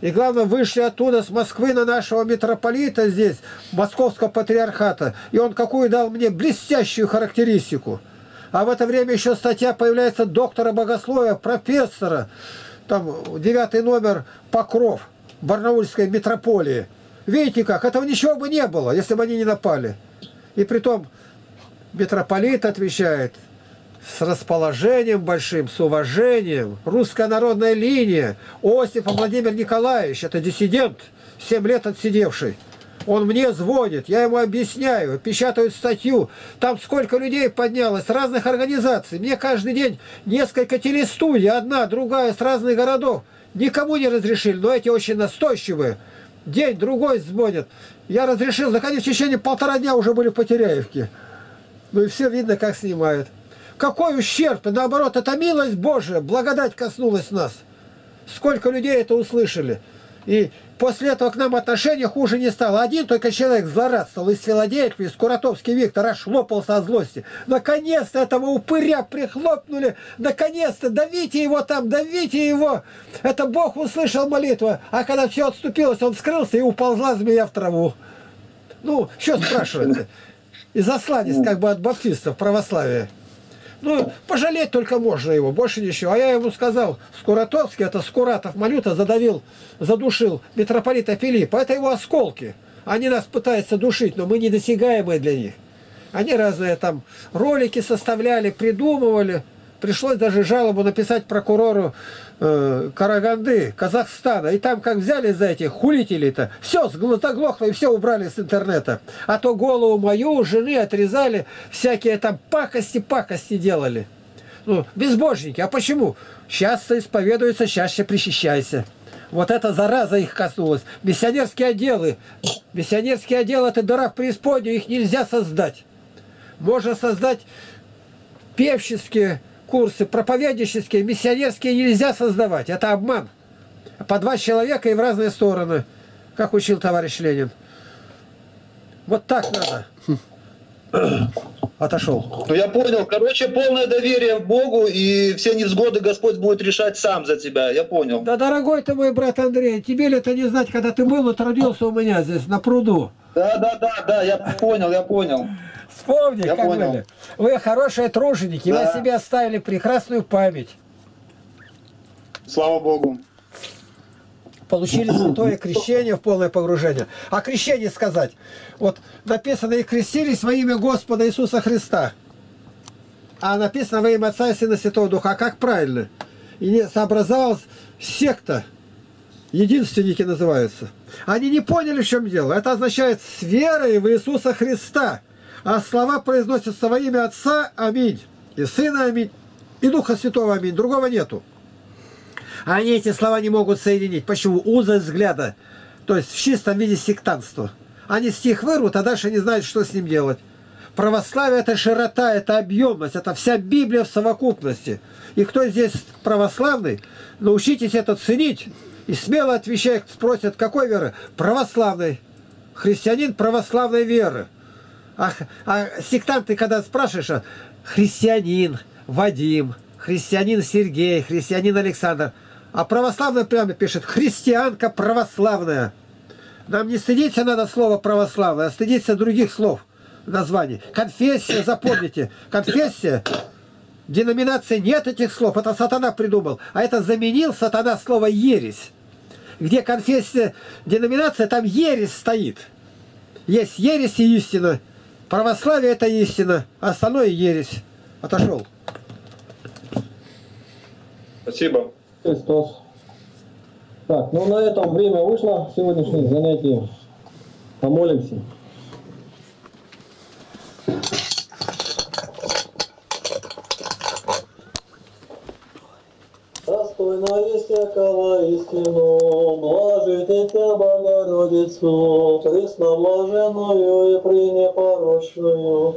И главное, вышли оттуда, с Москвы, на нашего митрополита здесь, московского патриархата. И он какую дал мне блестящую характеристику. А в это время еще статья появляется доктора богословия, профессора. Там девятый номер «Покров». Барнаульской метрополии. Видите как? Этого ничего бы не было, если бы они не напали. И при том митрополит отвечает с расположением большим, с уважением. Русская народная линия. Осипа Владимир Николаевич, это диссидент, 7 лет отсидевший. Он мне звонит, я ему объясняю, печатают статью. Там сколько людей поднялось, разных организаций. Мне каждый день несколько телестудий, одна, другая, с разных городов. Никому не разрешили, но эти очень настойчивые. День, другой звонят. Я разрешил, наконец, в течение полтора дня уже были в Потеряевке. Ну и все видно, как снимают. Какой ущерб? Наоборот, это милость Божия, благодать коснулась нас. Сколько людей это услышали. И после этого к нам отношение хуже не стало. Один только человек злорадствовал из Филадельфии, из Куратовский Виктор, аж шлопался от злости. Наконец-то этого упыря прихлопнули. Наконец-то давите его там, давите его. Это Бог услышал молитву. А когда все отступилось, он скрылся и уползла змея в траву. Ну, что спрашивать-то? И засланец как бы от баптистов православия. Ну, пожалеть только можно его, больше ничего. А я ему сказал, Скуратовский, это Скуратов Малюта задавил, задушил митрополита Филиппа. Это его осколки. Они нас пытаются душить, но мы недосягаемые для них. Они разные там ролики составляли, придумывали. Пришлось даже жалобу написать прокурору э, Караганды, Казахстана. И там как взяли за этих хулителей-то, все заглохло и все убрали с интернета. А то голову мою, жены отрезали, всякие там пакости-пакости делали. Ну, безбожники. А почему? Сейчас исповедуются, чаще причащайся. Вот эта зараза их коснулась. Миссионерские отделы. Миссионерские отделы это дыра в преисподнюю, их нельзя создать. Можно создать певческие курсы, проповеднические, миссионерские нельзя создавать. Это обман. По два человека и в разные стороны, как учил товарищ Ленин. Вот так надо. [coughs] Отошел. Ну я понял. Короче, полное доверие Богу, и все невзгоды Господь будет решать сам за тебя. Я понял. Да, дорогой ты мой брат Андрей, тебе ли это не знать, когда ты был и трудился у меня здесь, на пруду? Да, да, да, да, я понял, я понял. Вспомни, Я как понял. были. Вы хорошие труженики, Да. вы себе оставили прекрасную память. Слава Богу. Получили святое крещение в полное погружение. А крещение сказать. Вот написано, и крестились во имя Господа Иисуса Христа. А написано во имя Отца и Сына Святого Духа. А как правильно? И не сообразовалась секта. Единственники называются. Они не поняли, в чем дело. Это означает с верой в Иисуса Христа. А слова произносятся во имя Отца, аминь. И Сына, аминь. И Духа Святого, аминь. Другого нету. Они эти слова не могут соединить. Почему? Узость взгляда. То есть в чистом виде сектантство. Они стих вырвут, а дальше не знают, что с ним делать. Православие – это широта, это объемность, это вся Библия в совокупности. И кто здесь православный, научитесь это ценить. И смело отвечай, спросят, какой веры? Православной. Христианин православной веры. А, а сектанты, когда спрашиваешь, а, христианин Вадим, христианин Сергей, христианин Александр, а православный прямо пишет, христианка православная. Нам не стыдиться надо слова православное, а стыдиться других слов, названий. Конфессия, запомните, конфессия, деноминация, нет этих слов, это сатана придумал, а это заменил сатана слово ересь. Где конфессия, деноминация, там ересь стоит. Есть ересь и истина. Православие это истина, а остальное ересь. Отошел. Спасибо. Христос. Так, ну на этом время вышло сегодняшних занятий. Помолимся. Достойно есть всякого истину, блажите тебя, Богородицу, пресноблаженную и пренепорочную,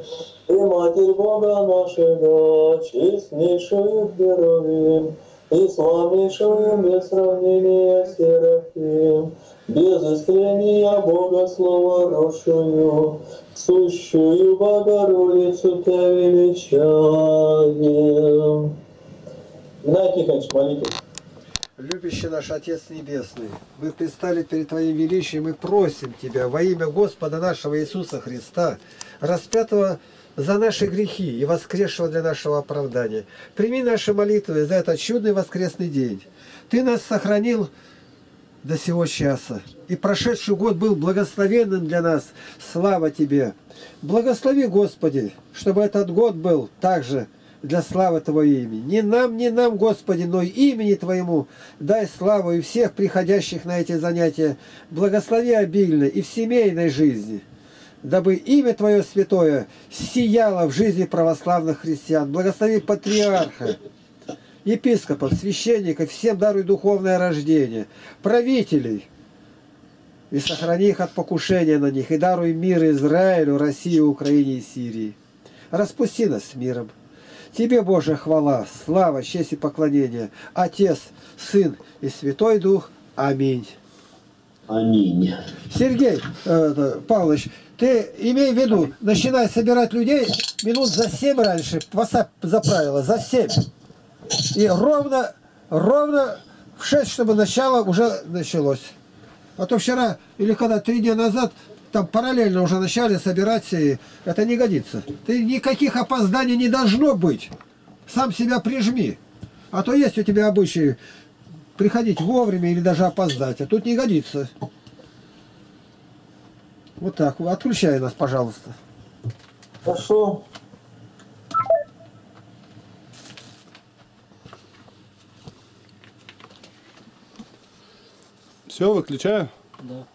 и Матерь Бога нашего, честнейшую в Геровим, и славнейшую без сравнения Серафим, без истления Бога Слова росшую, сущую Богородицу Тебя величаем. Игнатий Тихонович, молитесь. Любящий наш Отец Небесный, мы предстали перед Твоим величием и просим Тебя во имя Господа нашего Иисуса Христа, распятого за наши грехи и воскресшего для нашего оправдания. Прими наши молитвы за этот чудный воскресный день. Ты нас сохранил до сего часа. И прошедший год был благословенным для нас. Слава Тебе! Благослови, Господи, чтобы этот год был также для славы Твоего имени. Не нам, не нам, Господи, но и имени Твоему дай славу и всех приходящих на эти занятия. Благослови обильно и в семейной жизни, дабы имя Твое святое сияло в жизни православных христиан. Благослови патриарха, епископов, священников, всем даруй духовное рождение, правителей, и сохрани их от покушения на них, и даруй мир Израилю, России, Украине и Сирии. Распусти нас с миром. Тебе, Божья хвала, слава, честь и поклонение, Отец, Сын и Святой Дух. Аминь. Аминь. Сергей э, Павлович, ты имей в виду, начинай собирать людей минут за семь раньше, WhatsApp заправила, за семь. И ровно, ровно в 6, чтобы начало уже началось. А то вчера, или когда, три дня назад, там параллельно уже начали собираться, и это не годится. Ты никаких опозданий не должно быть. Сам себя прижми. А то есть у тебя обычай приходить вовремя или даже опоздать, а тут не годится. Вот так, отключай нас, пожалуйста. Хорошо. Все, выключаю. Да.